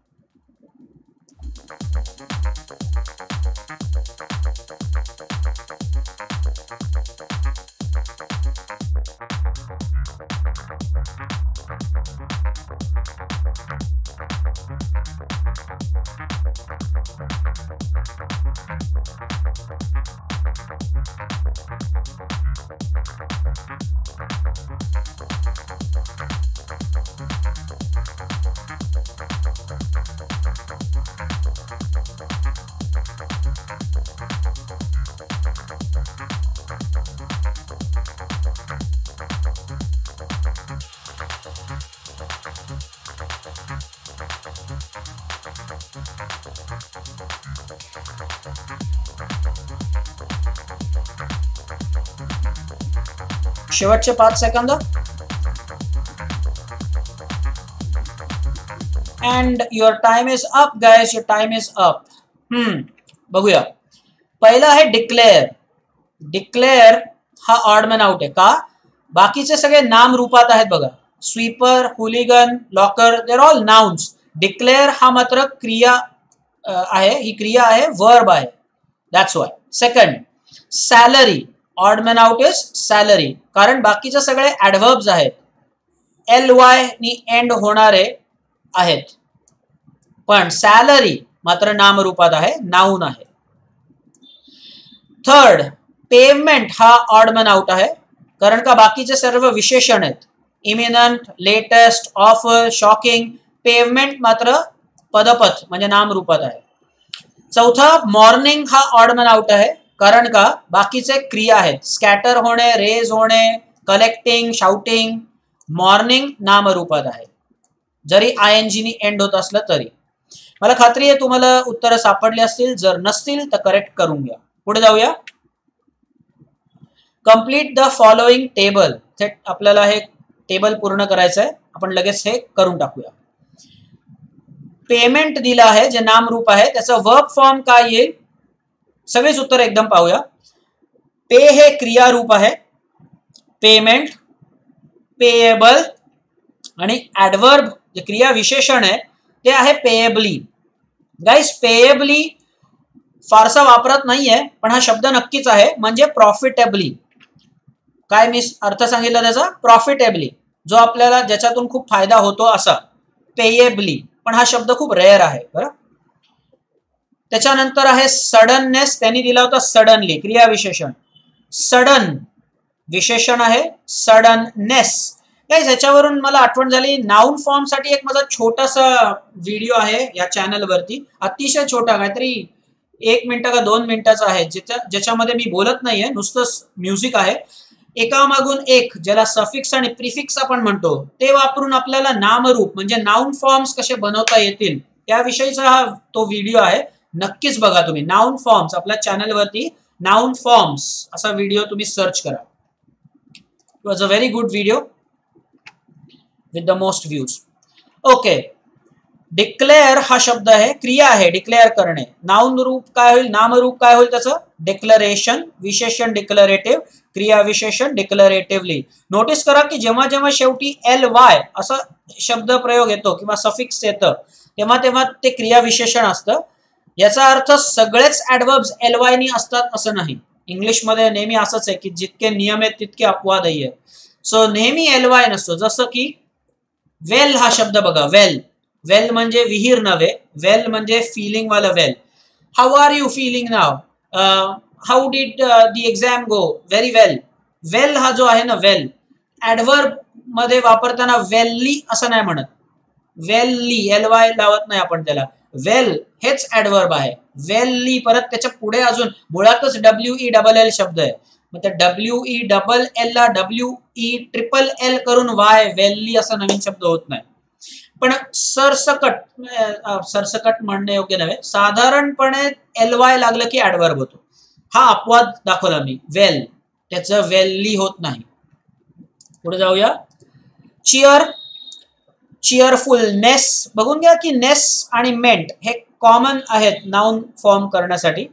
Speaker 1: शेवटचे पाच second. And your time is up guys your time is up hmm बघूया. पहिलं आहे डिक्लेअर डिक्लेअर हा ऑडमॅन आउट आहे. का? बाकीचे सगळे नाम रूपात आहेत बघा. Sweeper hooligan locker there all nouns declare हा मात्र क्रिया आहे. ही क्रिया आहे वर्ब आहे. That's why second salary odd man out is salary कारण बाकीचे सगळे ऍडव्हर्ब्स आहेत. एल वाय नी एंड आहेत. पण सॅलरी मात्र नामरूपात आहे नाऊन आहे. थर्ड पेमेंट हा ऑडमन आउट आहे. कारण का बाकीचे सर्व विशेषण आहेत. Eminent latest offer shocking payment मात्र पदपथ, म्हणजे नामरूपात आहे. चौथा मॉर्निंग हा ऑडमन आउट आहे. कारण का? बाकीचे क्रिया आहेत. स्कॅटर होणे रेज होणे कलेक्टिंग शाउटिंग मॉर्निंग नामरूपात आहे. जरी आय एन जीनी एंड होत असलं तरी. मला खात्री आहे तुम्हाला उत्तरं सापडली असतील. जर नसतील तर करेक्ट करून घ्या. पुढे जाऊया. कंप्लीट द फॉलोइंग टेबल थेट आपल्याला हे टेबल पूर्ण करायचं आहे. आपण लगेच हे करून टाकूया. पेमेंट दिलं आहे जे नामरूप आहे त्याचं वर्क फॉर्म काय येईल? सगळेच उत्तर एकदम पाहूया. पे हे क्रियारूप आहे. पेमेंट पेएबल आणि ऍडवर्ब जे क्रिया विशेषण आहे ते आहे पेएबली गाईस पेएबली फारसा वापरत नाहीये पण हा शब्द नक्कीच आहे म्हणजे प्रॉफिटेबली काय मी अर्थ सांगितलं त्याचा? प्रॉफिटेबली जो आपल्याला ज्याच्यातून खूप फायदा होतो असा. पेएबली पण हा शब्द खूप रेअर आहे बरं? त्याच्यानंतर आहे सडननेस त्यांनी दिला होता सडनली क्रिया विशेषण सडन विशेषण आहे सडननेस. काही ह्याच्यावरून मला आठवण झाली नाऊन फॉर्मसाठी एक माझा छोटासा व्हिडिओ आहे या चॅनलवरती अतिशय छोटा काहीतरी एक मिनिट का दोन मिनिटाचा आहे ज्याच्या ज्याच्यामध्ये मी बोलत नाहीये नुसतंच म्युझिक आहे. एकामागून एक ज्याला सफिक्स आणि प्रिफिक्स आपण म्हणतो ते वापरून आपल्याला नामरूप म्हणजे नाऊन फॉर्म्स कसे बनवता येतील त्याविषयीचा हा तो व्हिडिओ आहे. नक्कीच बघा तुम्ही. नाऊन फॉर्म्स आपल्या चॅनलवरती नाऊन फॉर्म्स असा व्हिडिओ तुम्ही सर्च करा. It was a very good video with the most views okay declare हा शब्द आहे क्रिया आहे डिक्लेअर करणे. नाऊन रूप काय होईल? नामरूप काय होईल त्याचं? डिक्लरेशन विशेषण डिक्लरेटिव्ह क्रिया विशेषण डिक्लरेटिव्हली नोटीस करा की जेव्हा जेव्हा शेवटी एल वाय असा शब्द प्रयोग येतो किंवा सफिक्स येतं तेव्हा तेव्हा ते क्रिया विशेषण असतं. याचा अर्थ सगळेच ऍडवर्ब्स एलवायनी असतात असं नाही. इंग्लिशमध्ये नेहमी असंच आहे की जितके नियम आहेत तितके अपवादही आहे सो नेहमी एलवाय नसतो. जसं की वेल हा शब्द बघा. वेल वेल म्हणजे विहीर नव्हे. वेल म्हणजे फिलिंग वाला well how are you feeling now how did the exam go very well well हा जो आहे ना वेल ऍडवर्बमध्ये वापरताना वेल्ली असं नाही म्हणत. वेल्ली एलवाय लावत नाही आपण त्याला. वेल हेच ऍडवर्ब आहे. वेल्ली परत त्याच्या पुढे अजून मुळातच डब्ल्यू ई डबल एल शब्द आहे. मग त्या डब्ल्यू ई डबल एल ला डब्ल्यू ई ट्रिपल एल करून वाय वेल्ली असा नवीन शब्द होत नाही. पण सरसकट सरसकट म्हणणे योग्य नव्हे. साधारणपणे एल वाय लागलं की ऍडवर्ब होतो. हा अपवाद दाखवला मी. वेल त्याचं वेल्ली होत नाही. पुढे जाऊया. चिअर चिअरफुलनेस बघून घ्या की नेस आणि मेंट हे कॉमन आहेत नाऊन फॉर्म करण्यासाठी.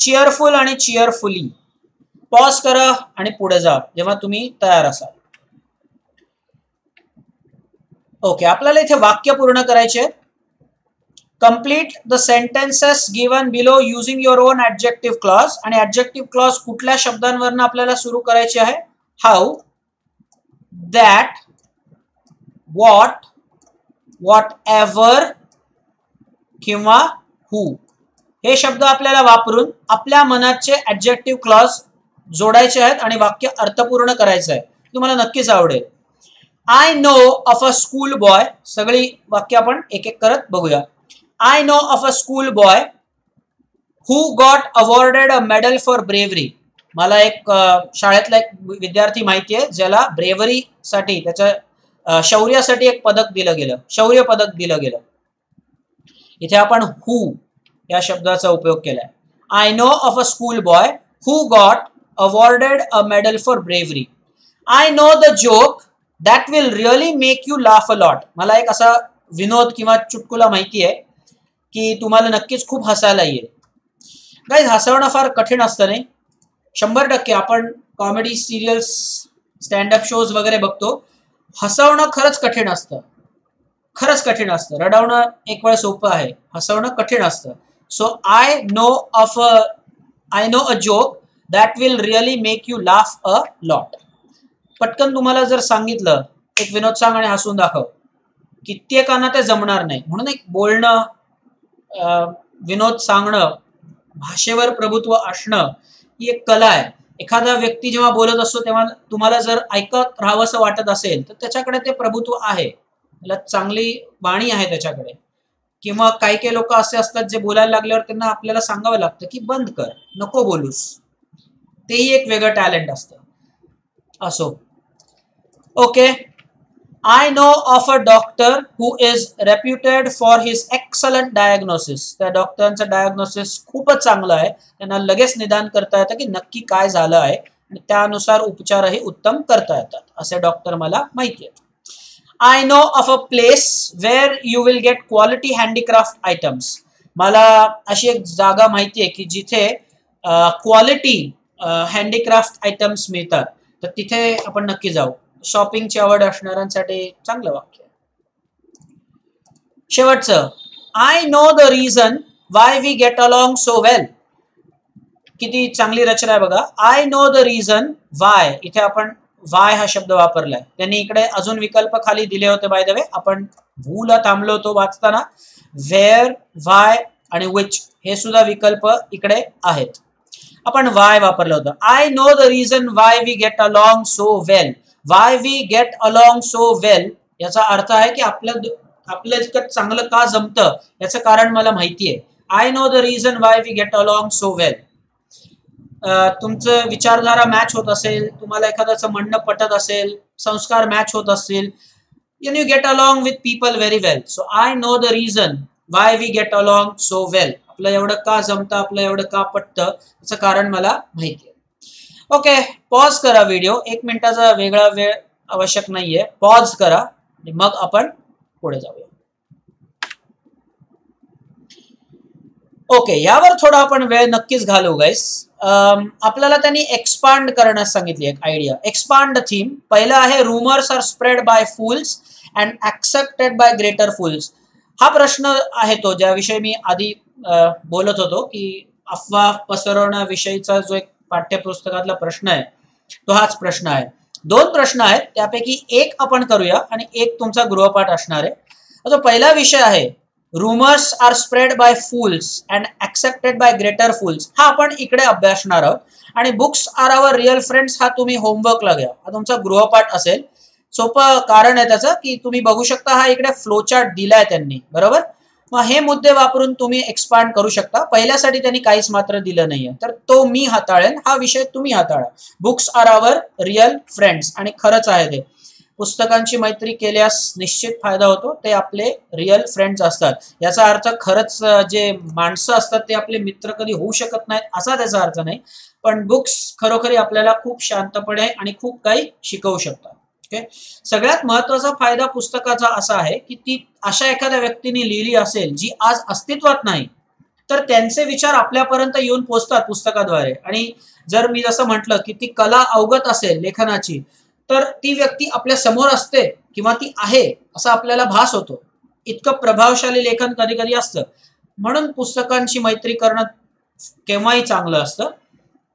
Speaker 1: चिअरफुल आणि चिअरफुली पॉज करा आणि पुढे जा जेव्हा तुम्ही तयार असाल. ओके आपल्याला इथे वाक्य पूर्ण करायचे. Complete the sentences given below using your own adjective clause आणि ऍब्जेक्टिव्ह क्लॉज कुठल्या शब्दांवरनं आपल्याला सुरू करायचे आहे? How that what whatever किंवा हू हे शब्द आपल्याला वापरून आपल्या मनाचे ऍडजेक्टिव्ह क्लॉज जोडायचे आहेत आणि वाक्य अर्थपूर्ण करायचं आहे. तुम्हाला नक्कीच आवडेल. I know of a school boy सगळी वाक्य आपण एक एक करत बघूया. I know of a school boy who got awarded a medal for bravery मला एक शाळेतला एक विद्यार्थी माहिती आहे ज्याला ब्रेव्हरीसाठी त्याच्या शौर्यासाठी एक पदक दिलं गेलं. शौर्य पदक दिलं गेलं. इथे आपण हू या शब्दाचा उपयोग केलाय. I know of a school boy who got awarded a medal for bravery I know the joke that will really make you laugh a lot मला एक असा विनोद किंवा चुटकुला माहिती आहे की तुम्हाला नक्कीच खूप हसायला येईल. गाईज हसवणं फार कठीण असतं नाही. शंभर टक्के आपण कॉमेडी सिरियल्स स्टँडअप शोज वगैरे बघतो. हसवणं खरंच कठीण असतं. खरंच कठीण असतं. रडवणं एक वेळ सोपं आहे. हसवणं कठीण असतं. So I know of a I know a joke that will really make you laugh a lot पटकन तुम्हाला जर सांगितलं एक विनोद सांग आणि हसून दाखव. कित्येकांना ते जमणार नाही. म्हणून एक बोलणं विनोद सांगणं भाषेवर प्रभुत्व असणं ही एक कला आहे. एखादा व्यक्ती जेव्हा बोलत असतो तेव्हा तुम्हाला जर ऐकत राहावंसं वाटत असेल तर त्याच्याकडे ते प्रभुत्व आहे. त्याला चांगली वाणी आहे त्याच्याकडे. किंवा काही काही लोक असे असतात जे बोलायला लागल्यावर त्यांना आपल्याला सांगावं लागतं की बंद कर नको बोलूस. तेही एक वेगळं टॅलेंट असतं. असो. Okay? I know of a doctor who is reputed for his excellent diagnosis त्या डॉक्टरांचं डायग्नोसिस खूपच चांगलं आहे. त्यांना लगेच निदान करता येतं की नक्की काय झालं आहे. आणि त्यानुसार उपचारही उत्तम करता येतात असे डॉक्टर मला माहिती आहेत. I know of a place where you will get quality handicraft items मला अशी एक जागा माहिती आहे की जिथे क्वालिटी हँडीक्राफ्ट आयटम्स मिळतात. तर तिथे आपण नक्की जाऊ. शॉपिंगची आवड असणाऱ्यांसाठी चांगलं वाक्य शेवटचं I know the reason why we get along so well किती चांगली रचना आहे बघा. I know the reason why इथे आपण वाय हा शब्द वापरलाय. त्यांनी इकडे अजून विकल्प खाली दिले होते बाय द वे आपण भूला थांबलो होतो वाचताना. वेअर वाय आणि विच हे सुद्धा विकल्प इकडे आहेत. आपण वाय वापरलं होतं. I know the reason why we get along so well why we get along so well याचा अर्थ आहे की आपलं आपलं इतकं चांगलं का जमतं याचं कारण मला माहिती आहे I know the reason why we get along so well तुमचं विचारधारा मॅच होत असेल तुम्हाला एखाद्याचं म्हणणं पटत असेल संस्कार मॅच होत असतील when you get along with people very well so I know the reason why we get along so well आपलं एवढं का जमतं आपलं एवढं का पटतं याचं कारण मला माहिती आहे ओके पॉज करा व्हिडिओ एक मिनिटाचा वेगळा वेळ आवश्यक नाहीये. पॉज करा आणि मग आपण पुढे जाऊया. ओके यावर थोडा आपण वेळ नक्कीच घालू गाईस um, आपल्याला त्यांनी एक्सपांड करण्यास सांगितली एक आयडिया एक्सपांड थीम पहिलं आहे rumours are spread by fools and accepted by greater fools हा प्रश्न आहे तो ज्याविषयी मी आधी uh, बोलत होतो की अफवा पसरवण्याविषयीचा जो एक पाठ्यपुस्तकातला प्रश्न आहे तो हाच प्रश्न आहे. दोन प्रश्न आहेत त्यापैकी एक आपण करूया आणि एक तुमचा गृहपाठ असणार आहे. जो पहिला विषय आहे rumours are spread by fools and accepted by greater fools हा आपण इकडे अभ्यासणार आहोत. आणि books are our real friends हा तुम्ही होमवर्कला घ्या. हा तुमचा गृहपाठ असेल. सोपं कारण आहे त्याचं की तुम्ही बघू शकता हा इकडे फ्लोचार्ट दिलाय त्यांनी बरोबर? मग हे मुद्दे वापरून तुम्ही एक्सपांड करू शकता. पहिल्यासाठी त्यांनी काहीच मात्र दिलं नाहीये. तर तो मी हाताळेन हा विषय तुम्ही हाताळा. Books are our real friends आणि खरंच आहे ते. पुस्तकांची मैत्री केल्यास निश्चित फायदा होतो. ते आपले रिअल फ्रेंड्स असतात. याचा अर्थ खरंच जे माणसं असतात ते आपले मित्र कधी होऊ शकत नाहीत असा त्याचा अर्थ नाही. पण बुक्स खरोखरी आपल्याला खूप शांतपणे आणि खूप काही शिकवू शकतात. सगळ्यात महत्त्वाचा फायदा पुस्तकाचा असा आहे की ती अशा एखाद्या व्यक्तीने लिहिली असेल जी आज अस्तित्वात नाही तर त्यांचे विचार आपल्यापर्यंत येऊन पोचतात पुस्तकाद्वारे. आणि जर मी जसं म्हटलं की ती कला अवगत असेल लेखनाची तर ती व्यक्ती आपल्यासमोर असते किंवा ती आहे असा आपल्याला भास होतो. इतकं प्रभावशाली लेखन कधी कधी असतं. म्हणून पुस्तकांची मैत्री करणं केव्हाही चांगलं असतं.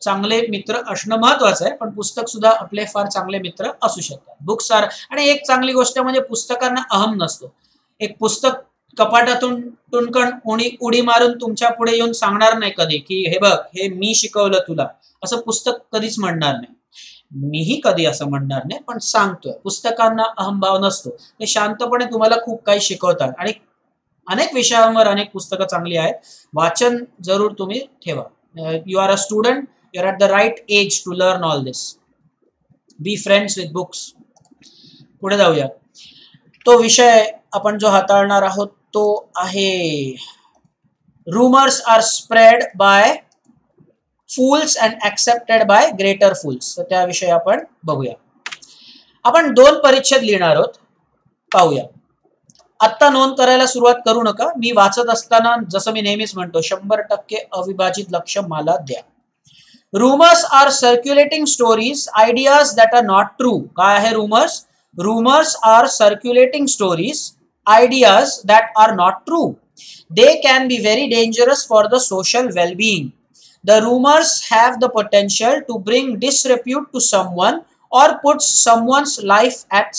Speaker 1: चांगले मित्र असणं महत्वाचं आहे पण पुस्तक सुद्धा आपले फार चांगले मित्र असू शकतात. बुक्स आर आणि एक चांगली गोष्ट म्हणजे पुस्तकांना अहम नसतो. एक पुस्तक कपाटातून टुणकण उडी उडी मारून तुमच्यापुढे येऊन सांगणार नाही कधी की हे बघ हे मी शिकवलं तुला. असं पुस्तक कधीच म्हणणार नाही. मीही कधी असं म्हणणार नाही पण सांगतोय. पुस्तकांना अहमभाव नसतो. ते शांतपणे तुम्हाला खूप काही शिकवतात. आणि अनेक विषयांवर अनेक पुस्तकं चांगली आहेत. वाचन जरूर तुम्ही ठेवा. You are a student you're at the right age to learn all this. Be friends with books. पुढे जाऊया. तो विषय आपण जो हाताळणार आहोत तो आहे rumours are spread by fools and accepted by greater fools तर त्याविषयी आपण बघूया. आपण दोन परिच्छेद लिहिणार आहोत. पाहूया. आत्ता नोंद करायला सुरुवात करू नका. मी वाचत असताना जसं मी नेहमीच म्हणतो शंभर टक्के अविभाजित लक्ष मला द्या. Rumors are circulating stories ideas that are not true काय आहे rumors rumors are circulating stories ideas that are not true they can be very dangerous for the social well-being the rumors have the potential to bring disrepute to someone or put someone's life at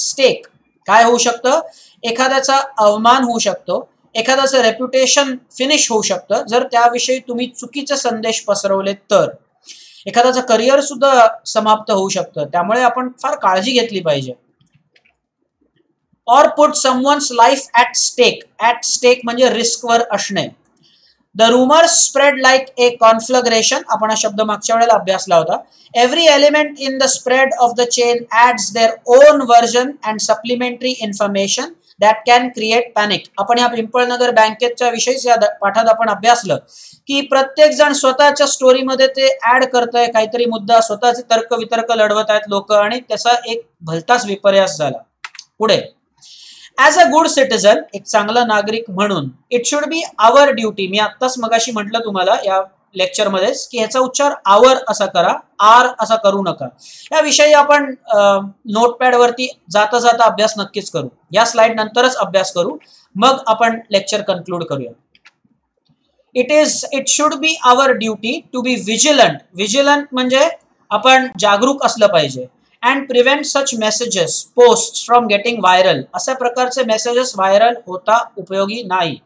Speaker 1: काय होऊ शकतं एखाद्याचा अवमान होऊ शकतो एखाद्याचं reputation finish होऊ शकतं जर त्याविषयी तुम्ही चुकीचे संदेश पसरवले तर एखाद्याचं करिअर सुद्धा समाप्त होऊ शकतं. त्यामुळे आपण फार काळजी घेतली पाहिजे. Or put someone's life at stake at stake म्हणजे रिस्कवर असणे. The rumour spread like a conflagration आपण हा शब्द मागच्या वेळेला अभ्यासला होता. Every element in the spread of the chain adds their own version and supplementary information that can create panic आपण या पिंपळनगर बँकेच्या विषयीच या पाठात आपण अभ्यासलं की प्रत्येक जण स्वतःच्या स्टोरीमध्ये ते ऍड करत आहे काहीतरी मुद्दा स्वतःचे तर्क वितर्क लढवत आहेत लोक आणि त्याचा एक भलताच विपर्यास झाला. पुढे. ॲज अ गुड सिटीजन एक चांगला नागरिक म्हणून it should be our duty मी आत्ताच मगाशी म्हटलं तुम्हाला या लेक्चरमध्येच की ह्याचा उच्चार आवर असा करा आर असा करू नका. याविषयी आपण नोटपॅड वरती जाता जाता अभ्यास नक्कीच करू. या स्लाइड नंतरच अभ्यास करू. मग आपण लेक्चर कन्क्लूड करूया it is it should be our duty to be vigilant vigilant म्हणजे आपण जागरूक असलं पाहिजे. And prevent such messages post from getting viral अशा प्रकारचे मेसेजेस व्हायरल होता उपयोगी नाही.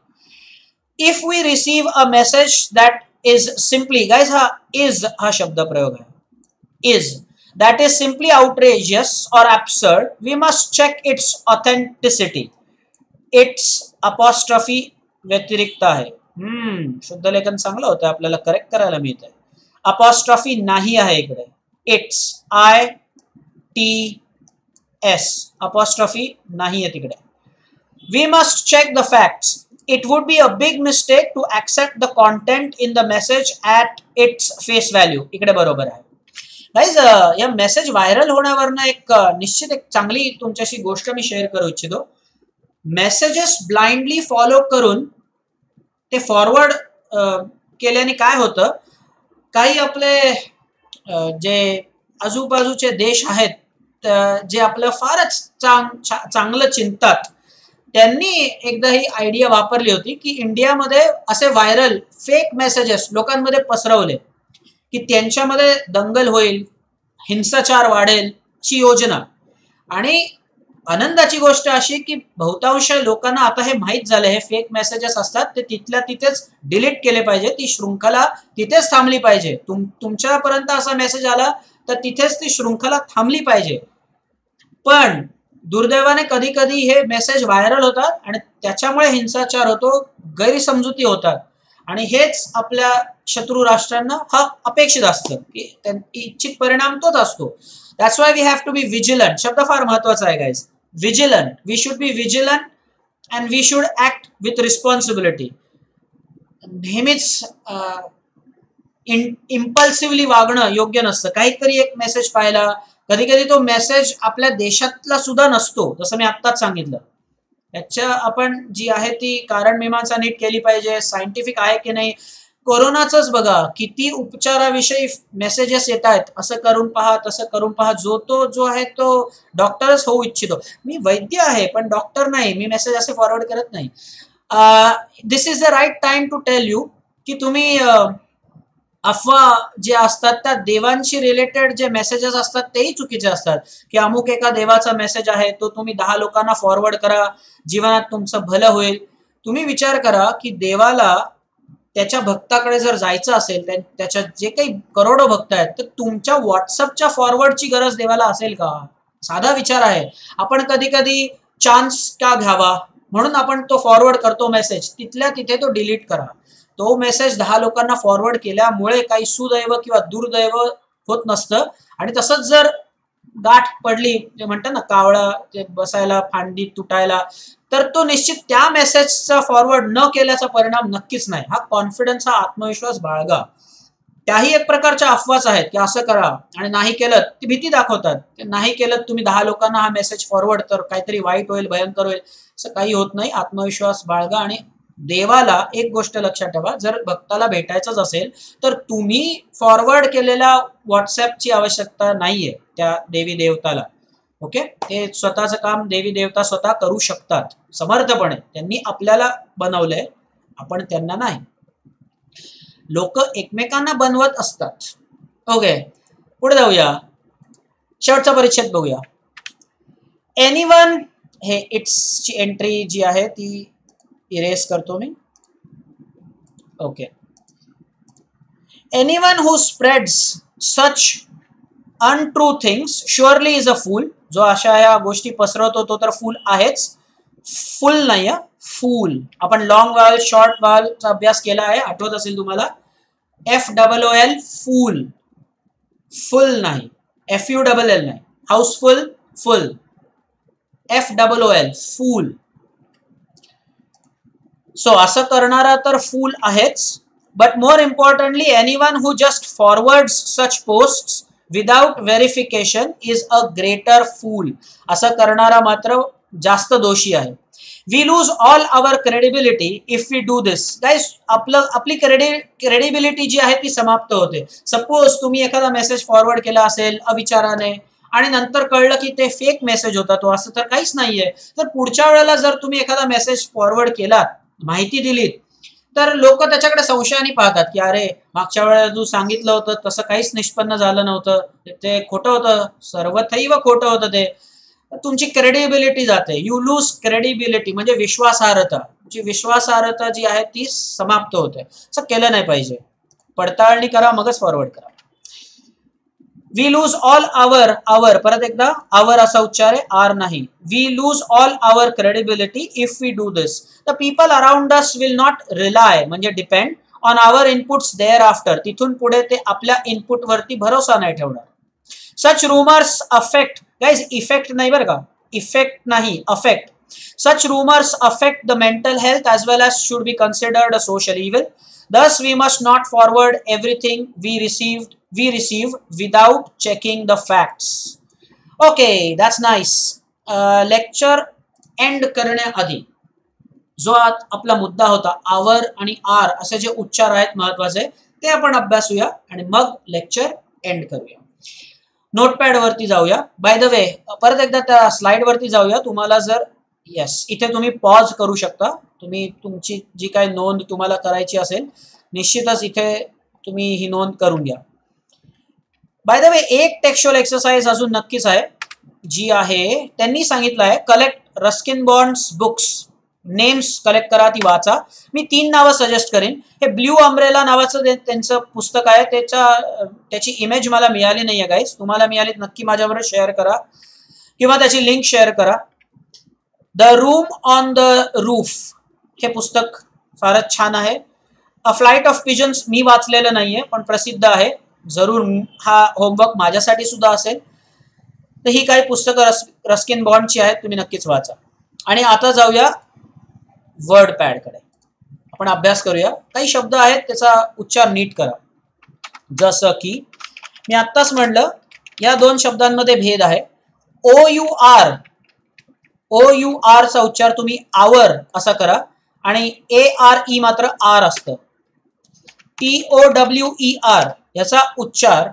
Speaker 1: If we receive a message that is simply guys हा इज हा शब्द प्रयोग आहे is that is simply outrageous or absurd we must check its authenticity its apostrophe व्यतिरिक्त आहे हम्म शुद्ध लेखन चांगलं होतं आपल्याला करेक्ट करायला मिळतंय। अपॉस्ट्रॉफी नाही आहे इकडे. Its I T S apostrophe नाही आहे तिकडे. We must check the facts it would be a big mistake to accept the content in the message at its face value इकडे बरोबर आहे. गाईज या मेसेज व्हायरल होण्यावरनं एक निश्चित एक चांगली तुमच्याशी गोष्ट मी शेअर करू इच्छितो. मेसेजेस ब्लाइंडली फॉलो करून ते फॉरवर्ड केल्याने काय होतं? काही आपले जे आजूबाजूचे देश आहेत जे आपलं फारच चांग चांगलं चिंतात त्यांनी एकदा ही आयडिया वापरली होती की इंडियामध्ये असे व्हायरल फेक मेसेजेस लोकांमध्ये पसरवले की त्यांच्यामध्ये दंगल होईल हिंसाचार वाढेल ची योजना. आणि आनंदाची गोष्ट अशी की बहुतांश लोकांना आता हे माहीत झालं हे फेक मेसेजेस असतात ते तिथल्या तिथेच डिलीट केले पाहिजे ती शृंखला तिथेच थांबली पाहिजे. तुम तुमच्यापर्यंत असा मेसेज आला तर तिथेच ती शृंखला थांबली पाहिजे. पण दुर्दैवाने कधी कधी हे मेसेज व्हायरल होतात आणि त्याच्यामुळे हिंसाचार होतो गैरसमजुती होतात. आणि हेच आपल्या शत्रू राष्ट्रांना हा अपेक्षित असतं की इच्छित परिणाम तोच असतो. That's why we have to be vigilant शब्द फार महत्त्वाचा आहे guys vigilant we should be vigilant and we should act with responsibility नेहमीच इम्पल्सिव्हली वागणं योग्य नसतं. काहीतरी एक मेसेज पाहिला कधी कधी तो मेसेज आपल्या देशातला सुद्धा नसतो जसं मी आत्ताच सांगितलं. याच्या आपण जी आहे ती कारण मीमांसा नीट केली पाहिजे सायंटिफिक आहे की नाही कोरोनाच बघा किती उपचाराविषयी मेसेजेस येत आहेत असं करून पहा तसं करून पहा जो तो जो आहे तो डॉक्टरच होऊ इच्छितो. मी वैद्य आहे पण डॉक्टर नाही मी मेसेज असे फॉरवर्ड करत नाही. This is the right time to tell you की तुम्ही अफवा जे असतात त्या देवांशी रिलेटेड जे मेसेजेस असतात तेही चुकीचे असतात. की अमुक एका देवाचा मेसेज आहे तो तुम्ही दहा लोकांना फॉरवर्ड करा जीवनात तुमचं भलं होईल. तुम्ही विचार करा की देवाला त्याच्या भक्ताकडे जर जायचं असेल त्याच्या जे काही करोडो भक्त आहेत तर तुमच्या व्हॉट्सअपच्या फॉरवर्डची गरज देवाला असेल का? साधा विचार आहे. आपण कधी कधी चान्स का घ्यावा? म्हणून आपण तो फॉरवर्ड करतो मेसेज तिथल्या तिथे तो डिलीट करा. तो मेसेज दहा लोकांना फॉरवर्ड केल्यामुळे काही सुदैव किंवा दुर्दैव होत नसतं. आणि तसंच जर गाठ पडली जे म्हणतात ना कावळा ते बसायला फांडी तुटायला तर तो निश्चित त्या मेसेजचा फॉरवर्ड न केल्याचा परिणाम नक्कीच नाही. हा कॉन्फिडन्स हा आत्मविश्वास बाळगा. त्याही एक प्रकारच्या अफवाच आहेत की असं करा आणि नाही केलं ती भीती दाखवतात. नाही केलं तुम्ही दहा लोकांना हा मेसेज फॉरवर्ड तर काहीतरी वाईट होईल भयंकर होईल असं काही होत नाही. आत्मविश्वास बाळगा आणि देवाला एक गोष्ट लक्षात ठेवा जर भक्ताला भेटायचंच असेल तर तुम्ही फॉरवर्ड केलेल्या व्हॉट्सॲपची आवश्यकता नाहीये त्या देवी देवताला. ओके ते स्वतःचं काम देवी देवता स्वतः करू शकतात समर्थपणे. त्यांनी आपल्याला बनवलंय आपण त्यांना नाही. लोक एकमेकांना बनवत असतात. ओके पुढे जाऊया. शेवटचा परिच्छेद बघूया. एनिवन हे इट्सची एंट्री जी आहे ती इरेज करतो मी okay anyone who spreads such untrue things surely is a fool जो अशा या गोष्टी पसरवतो तो तर फूल आहेच. फुल नाही फूल आपण लॉंग वाल शॉर्ट वालचा अभ्यास केला आहे, आठवत असेल तुम्हाला? F double O L fool full नाही. एफ़ यू डबल एल नाही. Houseful full F double O L fool so असं करणारा तर फूल आहेच. But more importantly anyone who just forward such post without verification is a greater fool असं करणारा मात्र जास्त दोषी आहे. We lose all our credibility if we do this guys आपलं आपली क्रेडि क्रेडिबिलिटी जी आहे ती समाप्त होते. सपोज तुम्ही एखादा मेसेज फॉरवर्ड केला असेल अविचाराने आणि नंतर कळलं की ते फेक मेसेज होता तो असं तर काहीच नाहीये. तर पुढच्या वेळेला जर तुम्ही एखादा मेसेज फॉरवर्ड केलात माहिती दिलीत. तर लोक त्याच्याकडे संशयाने पाहतात की अरे मागच्या वेळेला तू सांगितलं होतं तसं काहीच निष्पन्न झालं नव्हतं. ते खोटं होतं. सर्वथैव खोटं होतं ते. तुमची क्रेडिबिलिटी जाते. यू लूज क्रेडिबिलिटी म्हणजे विश्वासार्हता. तुमची विश्वासार्हता जी आहे ती समाप्त होते. असं केलं नाही पाहिजे. पडताळणी करा मगच फॉरवर्ड करा. We lose all our our परत एकदा आवर असा उच्चार आहे आर नाही. We lose all our credibility if we do this the people around us will not rely म्हणजे depend on our inputs thereafter तिथून पुढे ते आपल्या इनपुट वरती भरोसा नाही ठेवणार. Such rumours affect guys effect नाही बरं का? इफेक्ट नाही affect Such rumors affect the mental health as well as should be considered a social evil. Thus, we must not forward everything we received we receive without checking the facts. Okay, that's nice. Uh, lecture end करण्याआधी जो आपला मुद्दा होता आवर आणि R असे जे उच्चार आहेत महत्त्वाचे ते आपण अभ्यासूया आणि मग लेक्चर एंड करूया. नोटपॅड वरती जाऊया. बाय द वे परत एकदा त्या स्लाइड वरती जाऊया. तुम्हाला जर येस इथे तुम्ही पॉज करू शकता. तुम्ही तुमची जी काही नोंद तुम्हाला करायची असेल निश्चितच इथे तुम्ही ही नोंद करून घ्या. बाय द वे एक टेक्स्च्युअल एक्सरसाइज अजून नक्कीच आहे जी आहे त्यांनी सांगितलं आहे collect Ruskin Bond's books names collect करा ती वाचा. मी तीन नावं सजेस्ट करेन. हे ब्ल्यू अम्ब्रेला नावाचं त्यांचं पुस्तक आहे त्याच्या त्याची इमेज मला मिळाली नाही आहे गाईज तुम्हाला मिळाली नक्की माझ्याबरोबर शेअर करा. किंवा त्याची लिंक शेअर करा. The room on the roof हे पुस्तक फारच छान आहे. अ फ्लाईट ऑफ पिजन्स मी वाचलेलं नाहीये पण प्रसिद्ध आहे. जरूर हा होमवर्क माझ्यासाठी सुद्धा असेल. तर ही काही पुस्तकं रस रस्किन बॉन्डची आहेत तुम्ही नक्कीच वाचा. आणि आता जाऊया वर्ड पॅडकडे आपण अभ्यास करूया. काही शब्द आहेत त्याचा उच्चार नीट करा. जसं की मी आत्ताच म्हणलं या दोन शब्दांमध्ये भेद आहे. O U R O U आरचा उच्चार तुम्ही आवर असा करा. आणि ए आर ई मात्र आर असतं. T O W E R याचा उच्चार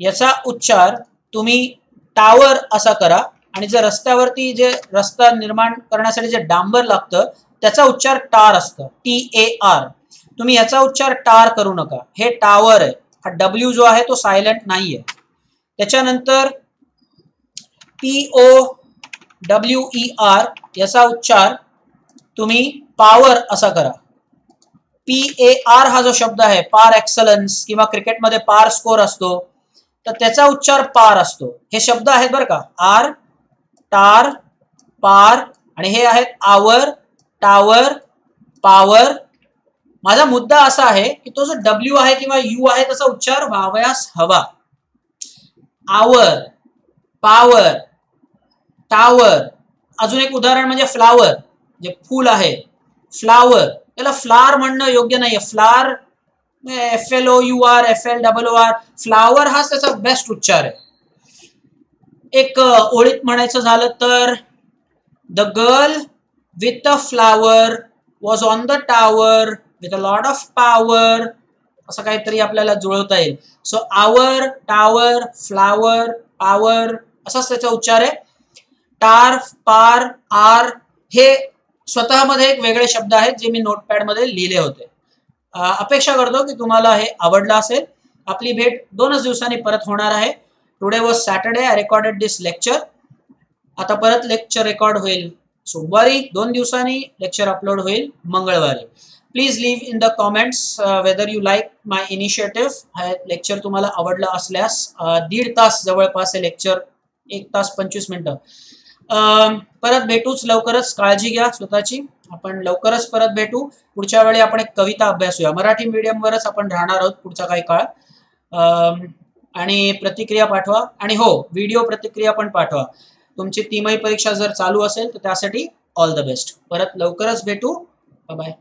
Speaker 1: याचा उच्चार तुम्ही टावर असा करा आणि जर रस्त्यावरती जे रस्ता निर्माण करण्यासाठी जे डांबर लागतं त्याचा उच्चार टार असतं टी ए आर तुम्ही याचा उच्चार टार करू नका. हे टावर आहे. हा डब्ल्यू जो आहे तो सायलेंट नाही आहे त्याच्यानंतर P O W E R याचा उच्चार तुम्ही पावर असा करा. पी ए आर हा जो शब्द आहे पार एक्सलन्स किंवा क्रिकेटमध्ये पार स्कोर असतो तर त्याचा उच्चार पार असतो. हे शब्द आहेत बरं का. आर टार पार आणि हे आहेत आवर टावर पावर माझा मुद्दा असा आहे की तो जो डब्ल्यू आहे किंवा यू आहे त्याचा उच्चार व्हावयास हवा. आवर पावर टावर अजून एक उदाहरण म्हणजे फ्लावर जे फूल आहे. फ्लावर त्याला फ्लार म्हणणं योग्य नाहीये. Flour F L O U R F L double O R flower हाच त्याचा बेस्ट उच्चार आहे. एक ओळीत म्हणायचं झालं तर the girl with a flower was on the tower with a lot of power असं काहीतरी आपल्याला जुळवता येईल. So our tower flower power असाच त्याचा उच्चार आहे. टार पार आर हे स्वतःमध्ये एक वेगळे शब्द आहेत जे मी नोटपॅडमध्ये लिहिले होते. अपेक्षा करतो की तुम्हाला हे आवडलं असेल. आपली भेट दोनच दिवसांनी परत होणार आहे. Today was Saturday I recorded this lecture आता परत लेक्चर रेकॉर्ड होईल सोमवारी दोन दिवसांनी लेक्चर अपलोड होईल मंगळवारी. Please leave in the comments whether you like my initiative हे लेक्चर तुम्हाला आवडलं असल्यास दीड तास जवळपास हे लेक्चर एक तास पंचवीस मिनटं. परत भेटूच लवकरच काळजी घ्या स्वतःची. आपण लवकरच परत भेटू. पुढच्या वेळी आपण एक कविता अभ्यासूया मराठी मीडियमवरच आपण राहणार आहोत पुढचा काही काळ. आणि प्रतिक्रिया पाठवा. आणि हो व्हिडिओ प्रतिक्रिया पण पाठवा. तुमची तिमाही परीक्षा जर चालू असेल तर त्यासाठी ऑल द बेस्ट परत लवकरच भेटू. बाय